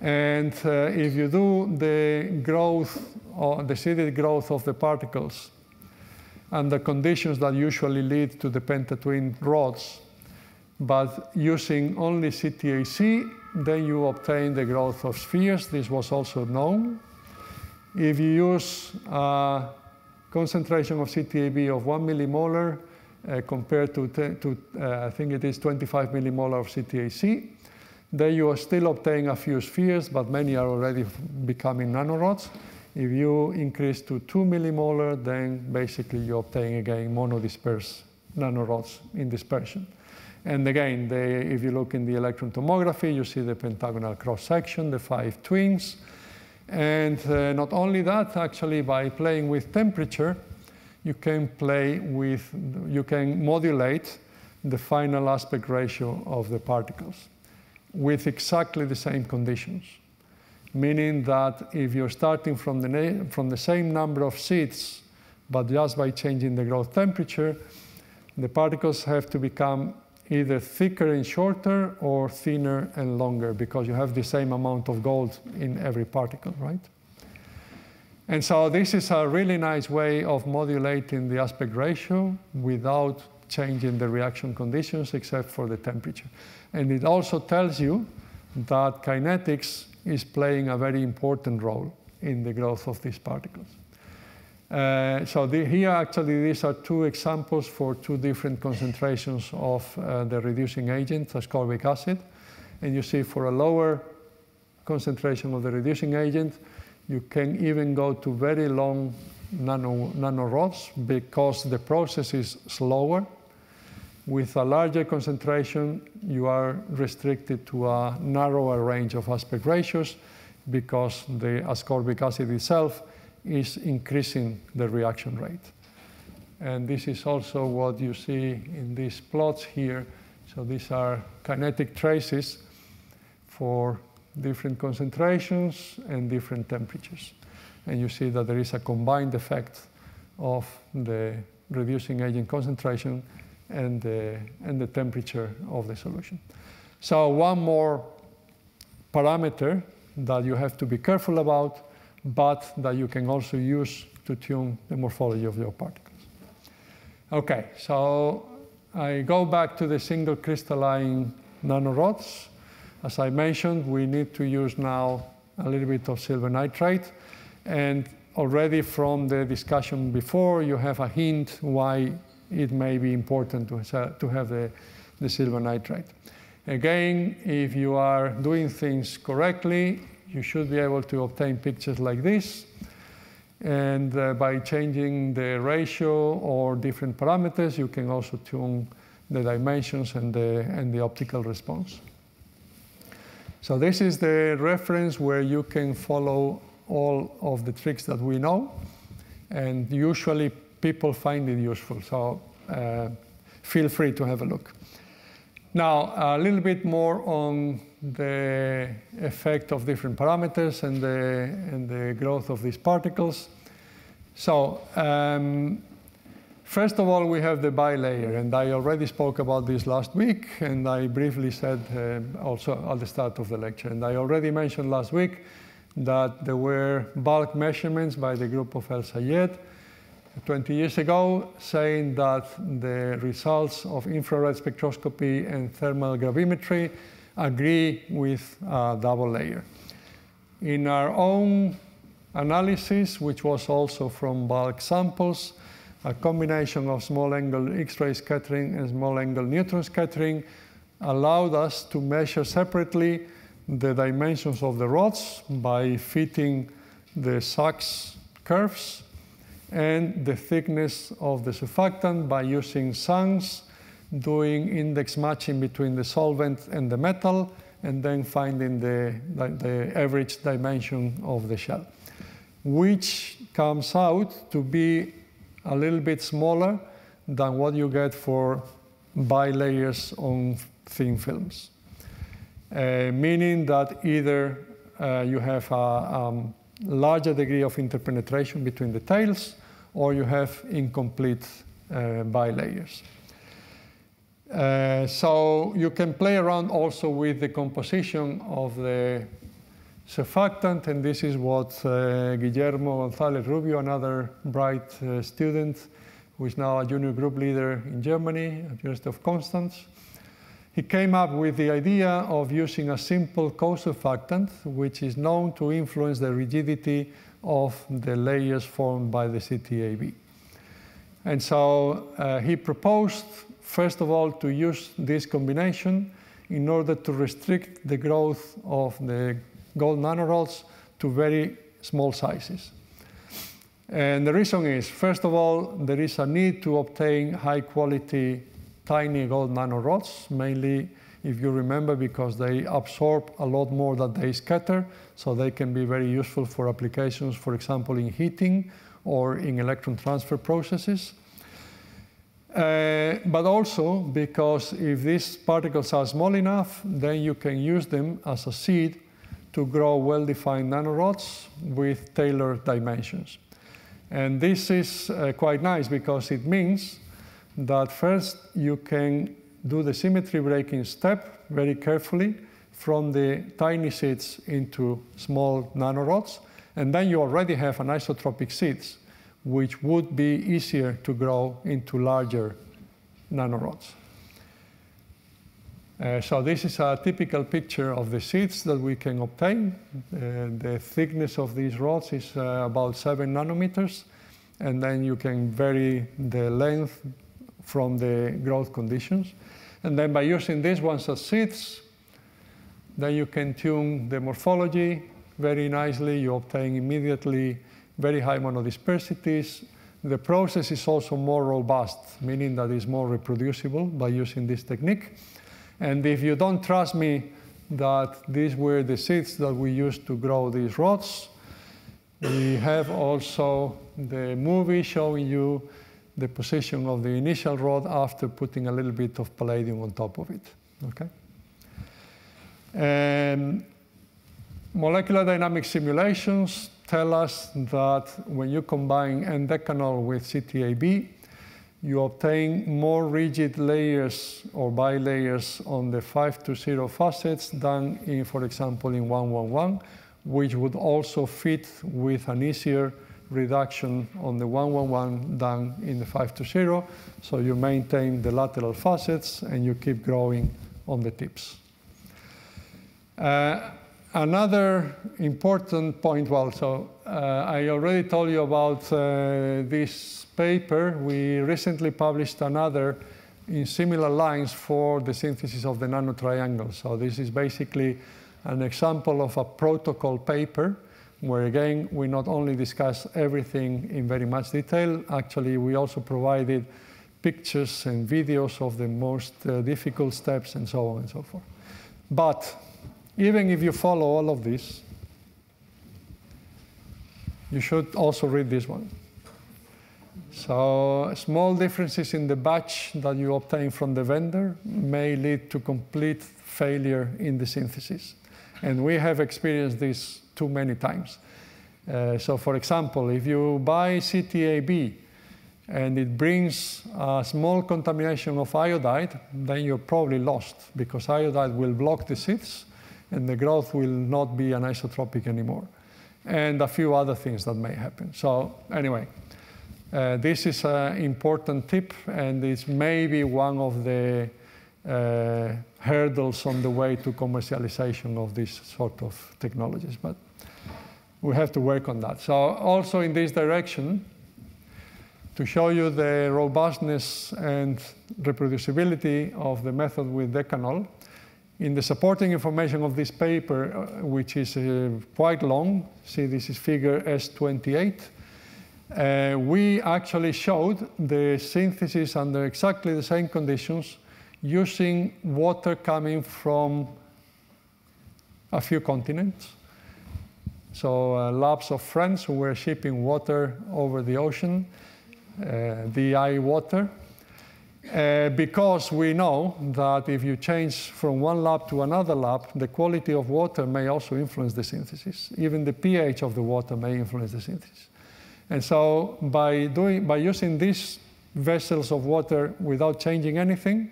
And uh, if you do the growth, or the seeded growth of the particles and the conditions that usually lead to the pentatwin rods. But using only CTAC, then you obtain the growth of spheres. This was also known. If you use a concentration of CTAB of 1 millimolar uh, compared to, to uh, I think it is 25 millimolar of CTAC. then you are still obtaining a few spheres, but many are already becoming nanorods. If you increase to 2 millimolar, then basically you obtain again monodisperse nanorods in dispersion. And again, they, if you look in the electron tomography, you see the pentagonal cross section, the five twins. And uh, not only that, actually, by playing with temperature, you can play with, you can modulate the final aspect ratio of the particles with exactly the same conditions meaning that if you're starting from the, from the same number of seeds, but just by changing the growth temperature, the particles have to become either thicker and shorter or thinner and longer because you have the same amount of gold in every particle, right? And so this is a really nice way of modulating the aspect ratio without changing the reaction conditions except for the temperature. And it also tells you that kinetics is playing a very important role in the growth of these particles. Uh, so the, here actually these are two examples for two different concentrations of uh, the reducing agent, ascorbic acid. And you see for a lower concentration of the reducing agent, you can even go to very long nano, nanorods because the process is slower with a larger concentration, you are restricted to a narrower range of aspect ratios because the ascorbic acid itself is increasing the reaction rate. And this is also what you see in these plots here. So these are kinetic traces for different concentrations and different temperatures. And you see that there is a combined effect of the reducing agent concentration and the, and the temperature of the solution. So one more parameter that you have to be careful about, but that you can also use to tune the morphology of your particles. Okay, so I go back to the single crystalline nanorods. As I mentioned, we need to use now a little bit of silver nitrate. And already from the discussion before, you have a hint why it may be important to, to have the, the silver nitrate. Again, if you are doing things correctly, you should be able to obtain pictures like this. And uh, by changing the ratio or different parameters, you can also tune the dimensions and the, and the optical response. So this is the reference where you can follow all of the tricks that we know. And usually people find it useful. So uh, feel free to have a look. Now, a little bit more on the effect of different parameters and the, and the growth of these particles. So, um, first of all, we have the bilayer, and I already spoke about this last week, and I briefly said uh, also at the start of the lecture. And I already mentioned last week that there were bulk measurements by the group of El Sayed 20 years ago, saying that the results of infrared spectroscopy and thermal gravimetry agree with a double layer. In our own analysis, which was also from bulk samples, a combination of small angle X-ray scattering and small angle neutron scattering allowed us to measure separately the dimensions of the rods by fitting the SAXS curves and the thickness of the surfactant by using SANS, doing index matching between the solvent and the metal, and then finding the, the average dimension of the shell, which comes out to be a little bit smaller than what you get for bilayers on thin films. Uh, meaning that either uh, you have a um, larger degree of interpenetration between the tails, or you have incomplete uh, bilayers. Uh, so you can play around also with the composition of the surfactant, and this is what uh, Guillermo González Rubio, another bright uh, student, who is now a junior group leader in Germany at University of Constance, he came up with the idea of using a simple co-surfactant, which is known to influence the rigidity of the layers formed by the CTAB. And so uh, he proposed, first of all, to use this combination in order to restrict the growth of the gold nanorods to very small sizes. And the reason is, first of all, there is a need to obtain high quality tiny gold nanorods, mainly if you remember, because they absorb a lot more than they scatter, so they can be very useful for applications, for example, in heating or in electron transfer processes. Uh, but also because if these particles are small enough, then you can use them as a seed to grow well-defined nanorods with tailored dimensions. And this is uh, quite nice because it means that first you can do the symmetry breaking step very carefully from the tiny seeds into small nanorods, and then you already have anisotropic seeds, which would be easier to grow into larger nanorods. Uh, so this is a typical picture of the seeds that we can obtain. Uh, the thickness of these rods is uh, about seven nanometers, and then you can vary the length from the growth conditions. And then by using these ones as seeds, then you can tune the morphology very nicely. You obtain immediately very high monodispersities. The process is also more robust, meaning that it's more reproducible by using this technique. And if you don't trust me that these were the seeds that we used to grow these rods, we have also the movie showing you the position of the initial rod after putting a little bit of palladium on top of it. Okay. And molecular dynamic simulations tell us that when you combine N-decanol with CTAB, you obtain more rigid layers or bilayers on the 5 to 0 facets than in, for example, in 111, which would also fit with an easier reduction on the 111 than in the 5 to 0. So you maintain the lateral facets and you keep growing on the tips. Uh, another important point, well, so uh, I already told you about uh, this paper. We recently published another in similar lines for the synthesis of the nanotriangle. So this is basically an example of a protocol paper where again, we not only discuss everything in very much detail, actually we also provided pictures and videos of the most uh, difficult steps and so on and so forth. But even if you follow all of this, you should also read this one. So small differences in the batch that you obtain from the vendor may lead to complete failure in the synthesis. And we have experienced this too many times. Uh, so for example, if you buy CTAB and it brings a small contamination of iodide, then you're probably lost because iodide will block the seeds and the growth will not be anisotropic anymore. And a few other things that may happen. So anyway, uh, this is an important tip and it's maybe one of the uh, hurdles on the way to commercialization of these sort of technologies. But we have to work on that. So also in this direction, to show you the robustness and reproducibility of the method with decanol, in the supporting information of this paper, uh, which is uh, quite long, see this is figure S28, uh, we actually showed the synthesis under exactly the same conditions using water coming from a few continents. So uh, labs of friends who were shipping water over the ocean, uh, DI water, uh, because we know that if you change from one lab to another lab, the quality of water may also influence the synthesis. Even the pH of the water may influence the synthesis. And so by, doing, by using these vessels of water without changing anything,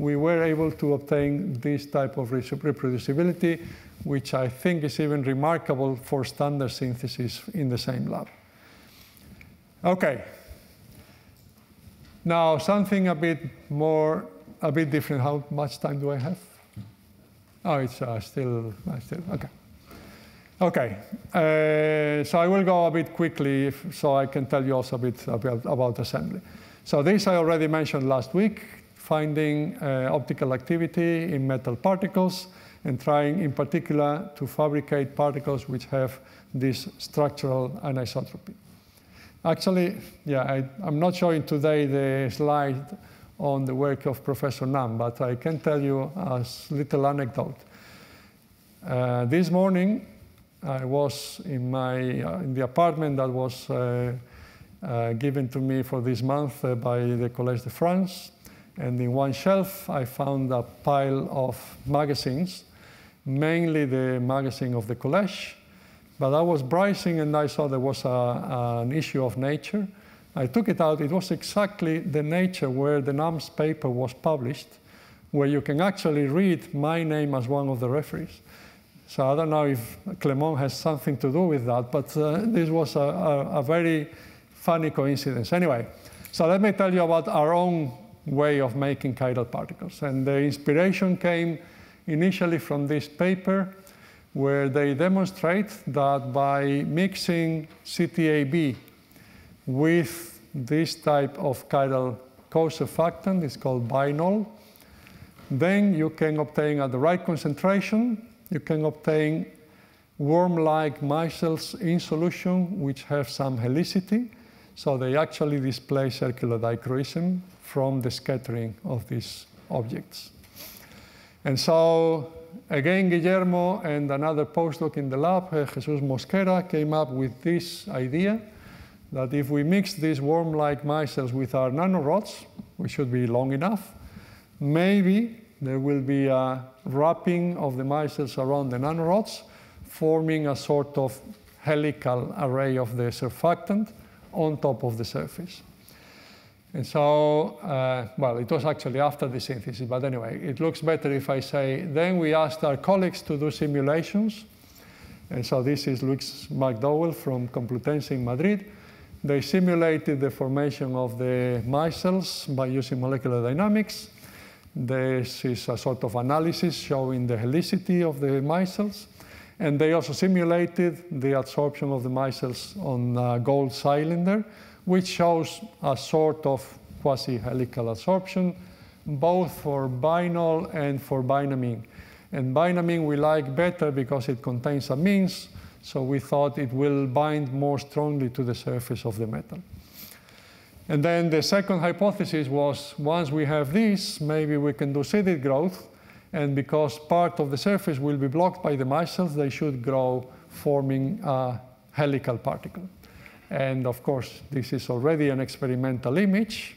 we were able to obtain this type of reproducibility which I think is even remarkable for standard synthesis in the same lab. Okay. Now, something a bit more a bit different. How much time do I have? Oh, it's uh, still, uh, still, okay. Okay, uh, so I will go a bit quickly if, so I can tell you also a bit about, about assembly. So this I already mentioned last week, finding uh, optical activity in metal particles and trying in particular to fabricate particles which have this structural anisotropy. Actually, yeah, I, am not showing today the slide on the work of Professor Nam, but I can tell you a little anecdote. Uh, this morning, I was in, my, uh, in the apartment that was uh, uh given to me for this month uh, by the Collège de France, and in one shelf I found a pile of magazines, mainly the magazine of the Collège, but I was browsing and I saw there was a, an issue of Nature. I took it out. It was exactly the Nature where the Nam's paper was published, where you can actually read my name as one of the referees. So I don't know if Clement has something to do with that, but uh, this was a, a, a very funny coincidence. Anyway, so let me tell you about our own way of making chiral particles. And the inspiration came initially from this paper where they demonstrate that by mixing CTAB with this type of chiral co-surfactant, it's called binol, then you can obtain at the right concentration, you can obtain worm-like micelles in solution which have some helicity, so they actually display circular dichroism from the scattering of these objects. And so again, Guillermo and another postdoc in the lab, uh, Jesus Mosquera, came up with this idea that if we mix these worm-like micelles with our nanorods, which should be long enough, maybe there will be a wrapping of the micelles around the nanorods, forming a sort of helical array of the surfactant on top of the surface. And so, uh, well, it was actually after the synthesis, but anyway, it looks better if I say, then we asked our colleagues to do simulations. And so this is Luis MacDowell from Complutense in Madrid. They simulated the formation of the micelles by using molecular dynamics. This is a sort of analysis showing the helicity of the micelles. And they also simulated the adsorption of the micelles on a gold cylinder which shows a sort of quasi-helical adsorption, both for binol and for binamine. And binamine we like better because it contains amines, so we thought it will bind more strongly to the surface of the metal. And then the second hypothesis was once we have this, maybe we can do seeded growth, and because part of the surface will be blocked by the micelles, they should grow forming a helical particle. And of course, this is already an experimental image.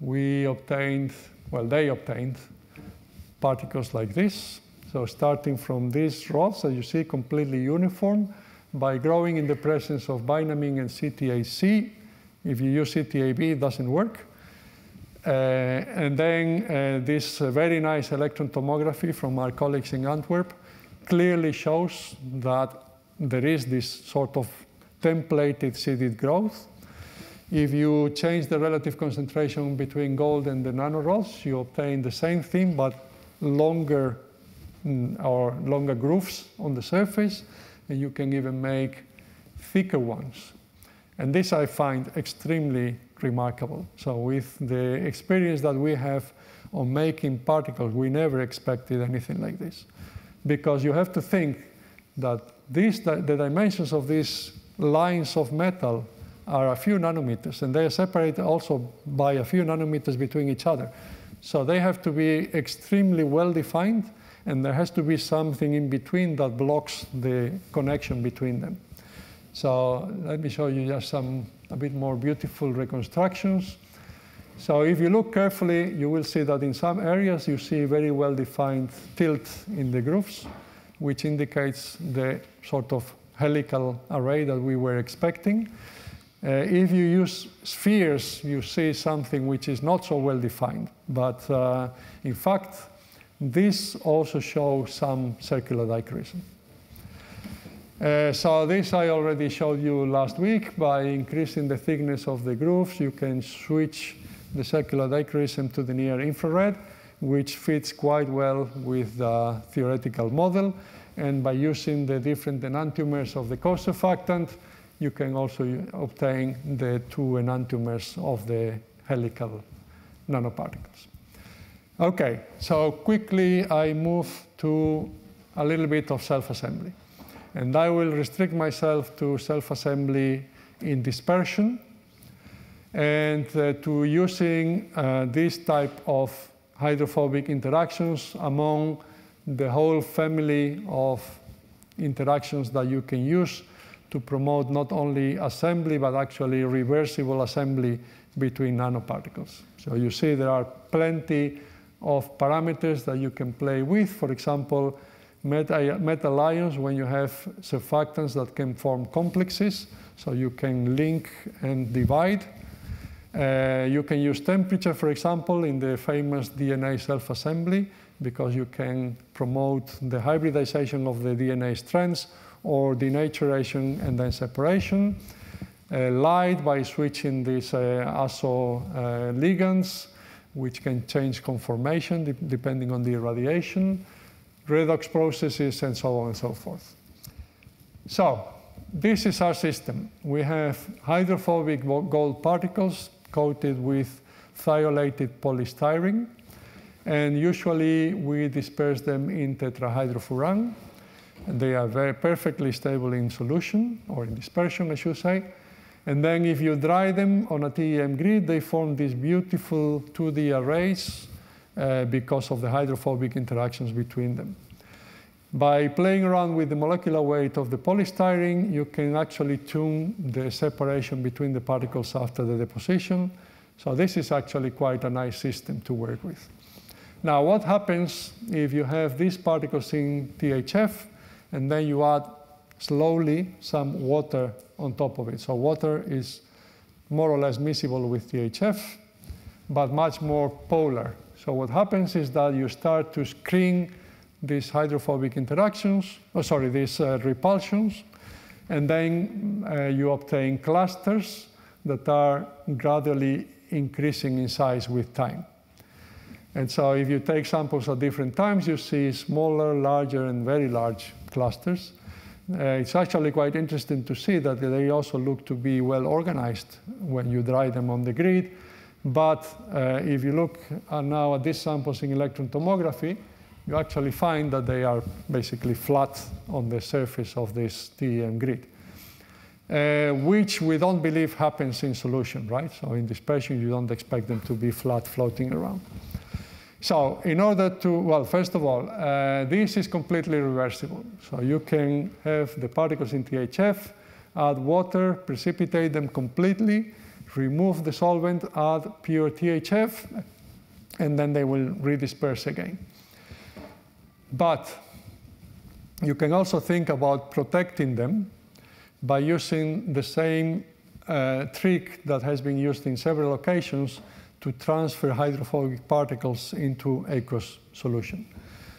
We obtained, well, they obtained particles like this. So starting from these rods, as you see, completely uniform, by growing in the presence of binamine and CTAC. If you use CTAB, it doesn't work. Uh, and then uh, this very nice electron tomography from our colleagues in Antwerp clearly shows that there is this sort of templated seeded growth. If you change the relative concentration between gold and the nanorods, you obtain the same thing, but longer mm, or longer grooves on the surface, and you can even make thicker ones. And this I find extremely remarkable. So with the experience that we have on making particles, we never expected anything like this. Because you have to think that these, the dimensions of these lines of metal are a few nanometers, and they are separated also by a few nanometers between each other. So they have to be extremely well defined, and there has to be something in between that blocks the connection between them. So let me show you just some a bit more beautiful reconstructions. So if you look carefully, you will see that in some areas you see very well defined tilt in the grooves, which indicates the sort of helical array that we were expecting. Uh, if you use spheres, you see something which is not so well defined. But uh, in fact, this also shows some circular dichroism. Uh, so this I already showed you last week. By increasing the thickness of the grooves, you can switch the circular dichroism to the near infrared, which fits quite well with the theoretical model. And by using the different enantiomers of the co-surfactant, you can also obtain the two enantiomers of the helical nanoparticles. Okay, so quickly I move to a little bit of self-assembly. And I will restrict myself to self-assembly in dispersion and uh, to using uh, this type of hydrophobic interactions among the whole family of interactions that you can use to promote not only assembly but actually reversible assembly between nanoparticles. So you see there are plenty of parameters that you can play with. For example, metal ions when you have surfactants that can form complexes, so you can link and divide. Uh, you can use temperature, for example, in the famous DNA self-assembly, because you can promote the hybridization of the DNA strands or denaturation and then separation. Uh, light by switching these uh, uh, ligands, which can change conformation de depending on the irradiation redox processes, and so on and so forth. So this is our system. We have hydrophobic gold particles coated with thiolated polystyrene, and usually we disperse them in tetrahydrofuran. And they are very perfectly stable in solution, or in dispersion, I should say. And then if you dry them on a TEM grid, they form these beautiful 2D arrays uh, because of the hydrophobic interactions between them. By playing around with the molecular weight of the polystyrene, you can actually tune the separation between the particles after the deposition. So this is actually quite a nice system to work with. Now, what happens if you have these particles in THF and then you add slowly some water on top of it? So water is more or less miscible with THF, but much more polar. So what happens is that you start to screen these hydrophobic interactions, oh, sorry, these uh, repulsions, and then uh, you obtain clusters that are gradually increasing in size with time. And so if you take samples at different times, you see smaller, larger, and very large clusters. Uh, it's actually quite interesting to see that they also look to be well organized when you dry them on the grid. But uh, if you look uh, now at these samples in electron tomography, you actually find that they are basically flat on the surface of this TEM grid, uh, which we don't believe happens in solution, right? So in dispersion, you don't expect them to be flat floating around. So in order to, well, first of all, uh, this is completely reversible. So you can have the particles in THF, add water, precipitate them completely, remove the solvent, add pure THF, and then they will redisperse again. But you can also think about protecting them by using the same uh, trick that has been used in several occasions to transfer hydrophobic particles into aqueous solution.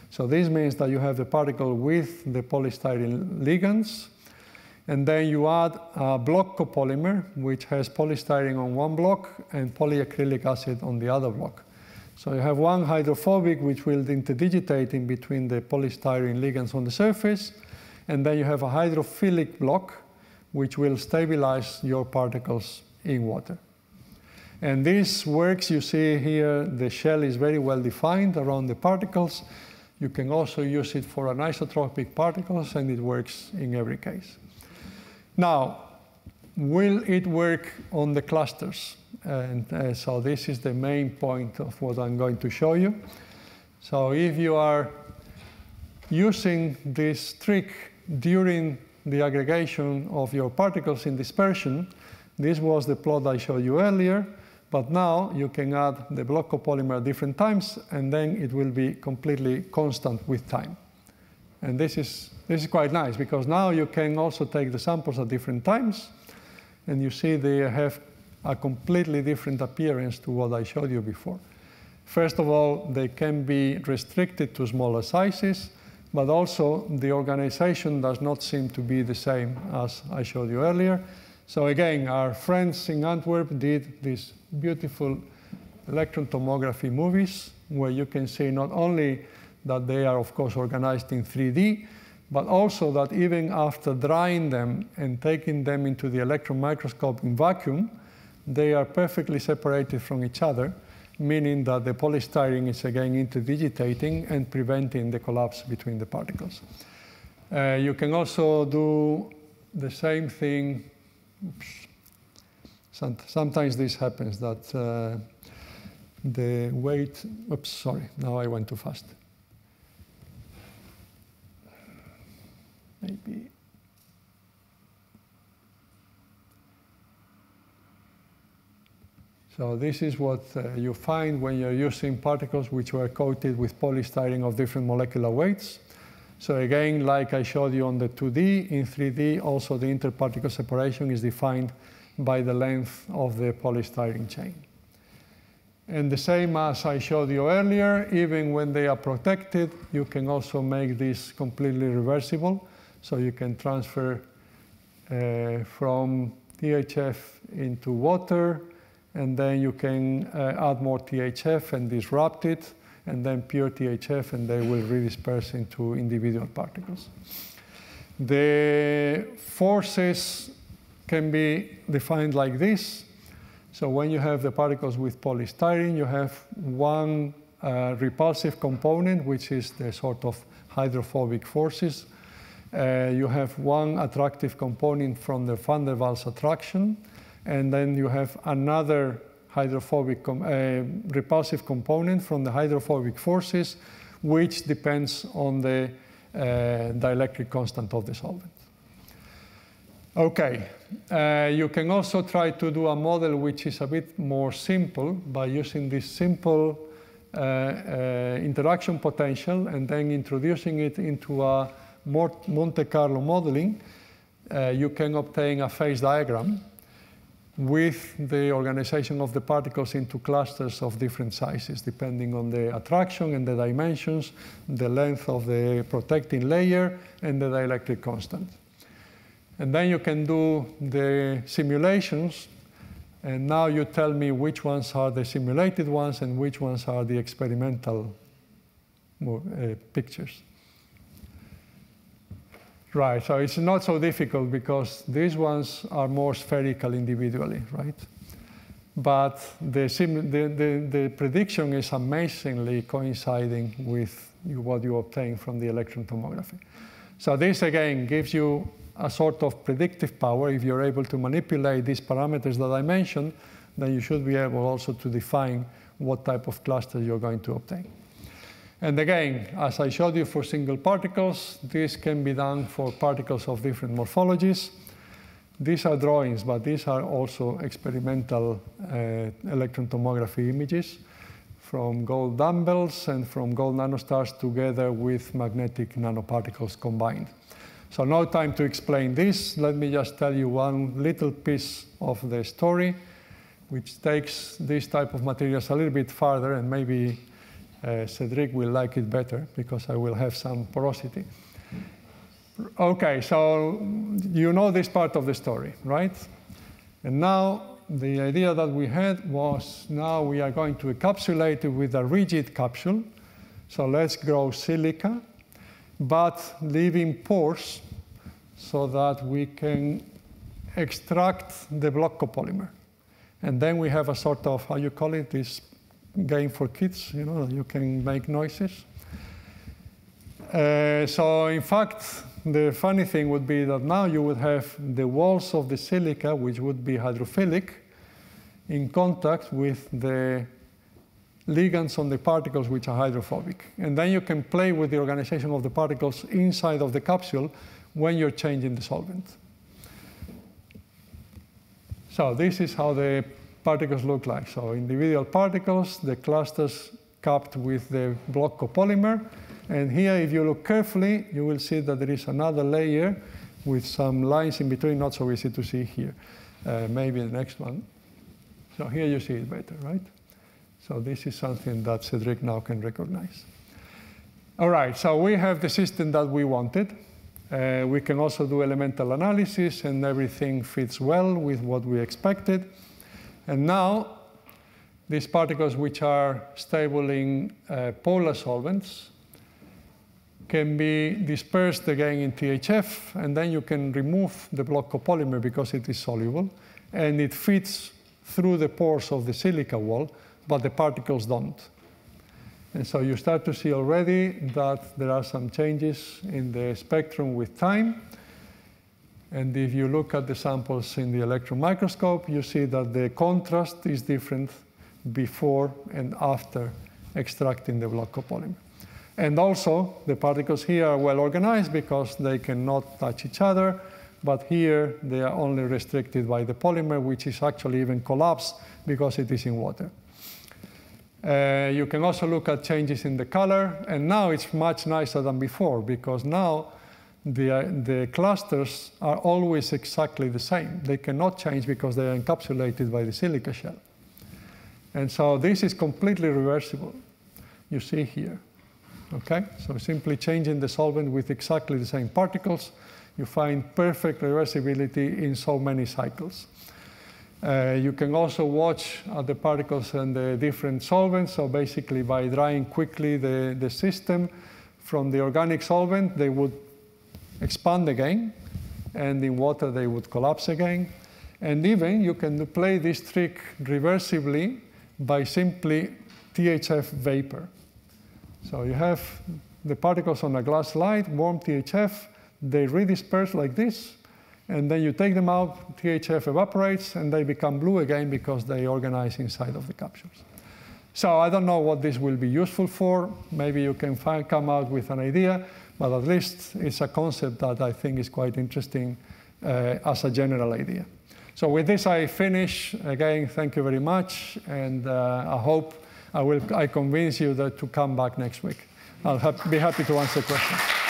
So this means that you have the particle with the polystyrene ligands, and then you add a block copolymer, which has polystyrene on one block and polyacrylic acid on the other block. So you have one hydrophobic, which will interdigitate in between the polystyrene ligands on the surface, and then you have a hydrophilic block, which will stabilize your particles in water. And this works, you see here, the shell is very well defined around the particles. You can also use it for anisotropic particles, and it works in every case. Now, will it work on the clusters? And uh, so this is the main point of what I'm going to show you. So if you are using this trick during the aggregation of your particles in dispersion, this was the plot I showed you earlier, but now you can add the block copolymer at different times, and then it will be completely constant with time. And this is, this is quite nice, because now you can also take the samples at different times, and you see they have a completely different appearance to what I showed you before. First of all, they can be restricted to smaller sizes, but also the organization does not seem to be the same as I showed you earlier. So again, our friends in Antwerp did these beautiful electron tomography movies where you can see not only that they are, of course, organized in 3D, but also that even after drying them and taking them into the electron microscope in vacuum, they are perfectly separated from each other, meaning that the polystyrene is again interdigitating and preventing the collapse between the particles. Uh, you can also do the same thing. Sometimes this happens that uh, the weight, oops, sorry, now I went too fast. Maybe. So this is what uh, you find when you're using particles which were coated with polystyrene of different molecular weights. So again, like I showed you on the 2D, in 3D also the interparticle separation is defined by the length of the polystyrene chain. And the same as I showed you earlier, even when they are protected, you can also make this completely reversible. So you can transfer uh, from THF into water, and then you can uh, add more THF and disrupt it, and then pure THF, and they will redisperse into individual particles. The forces can be defined like this. So when you have the particles with polystyrene, you have one uh, repulsive component, which is the sort of hydrophobic forces, uh, you have one attractive component from the van der Waals attraction, and then you have another hydrophobic com uh, repulsive component from the hydrophobic forces, which depends on the uh, dielectric constant of the solvent. Okay, uh, you can also try to do a model which is a bit more simple by using this simple uh, uh, interaction potential and then introducing it into a Monte Carlo modeling, uh, you can obtain a phase diagram with the organization of the particles into clusters of different sizes, depending on the attraction and the dimensions, the length of the protecting layer, and the dielectric constant. And then you can do the simulations, and now you tell me which ones are the simulated ones and which ones are the experimental uh, pictures. Right, so it's not so difficult because these ones are more spherical individually, right? But the, the, the, the prediction is amazingly coinciding with what you obtain from the electron tomography. So this again gives you a sort of predictive power. If you're able to manipulate these parameters that I mentioned, then you should be able also to define what type of cluster you're going to obtain. And again, as I showed you for single particles, this can be done for particles of different morphologies. These are drawings, but these are also experimental uh, electron tomography images from gold dumbbells and from gold nanostars together with magnetic nanoparticles combined. So no time to explain this. Let me just tell you one little piece of the story, which takes this type of materials a little bit farther and maybe Uh, Cedric will like it better because I will have some porosity. Okay, so you know this part of the story, right? And now the idea that we had was now we are going to encapsulate it with a rigid capsule. So let's grow silica, but leaving pores so that we can extract the block copolymer. And then we have a sort of, how you call it, this game for kids, you know, you can make noises. Uh, so in fact, the funny thing would be that now you would have the walls of the silica, which would be hydrophilic, in contact with the ligands on the particles which are hydrophobic. And then you can play with the organization of the particles inside of the capsule when you're changing the solvent. So this is how the particles look like. So individual particles, the clusters capped with the block copolymer. And here, if you look carefully, you will see that there is another layer with some lines in between, not so easy to see here. Uh, maybe the next one. So here you see it better, right? So this is something that Cedric now can recognize. All right, so we have the system that we wanted. Uh, we can also do elemental analysis, and everything fits well with what we expected. And now these particles which are stable in uh, polar solvents can be dispersed again in THF, and then you can remove the block copolymer because it is soluble, and it fits through the pores of the silica wall, but the particles don't. And so you start to see already that there are some changes in the spectrum with time. And if you look at the samples in the electron microscope, you see that the contrast is different before and after extracting the block copolymer. And also, the particles here are well organized because they cannot touch each other, but here they are only restricted by the polymer, which is actually even collapsed because it is in water. Uh, you can also look at changes in the color, and now it's much nicer than before because now the, uh, the clusters are always exactly the same. They cannot change because they are encapsulated by the silica shell. And so this is completely reversible, you see here. Okay, so simply changing the solvent with exactly the same particles, you find perfect reversibility in so many cycles. Uh, you can also watch uh, the particles and the different solvents. So basically, by drying quickly the, the system from the organic solvent, they would expand again, and in water, they would collapse again. And even you can play this trick reversibly by simply THF vapor. So you have the particles on a glass slide, warm THF, they redisperse like this, and then you take them out, THF evaporates, and they become blue again because they organize inside of the capsules. So I don't know what this will be useful for. Maybe you can find, come out with an idea, but at least it's a concept that I think is quite interesting uh, as a general idea. So with this, I finish. Again, thank you very much, and uh, I hope I will I convince you that to come back next week. I'll be happy to answer questions.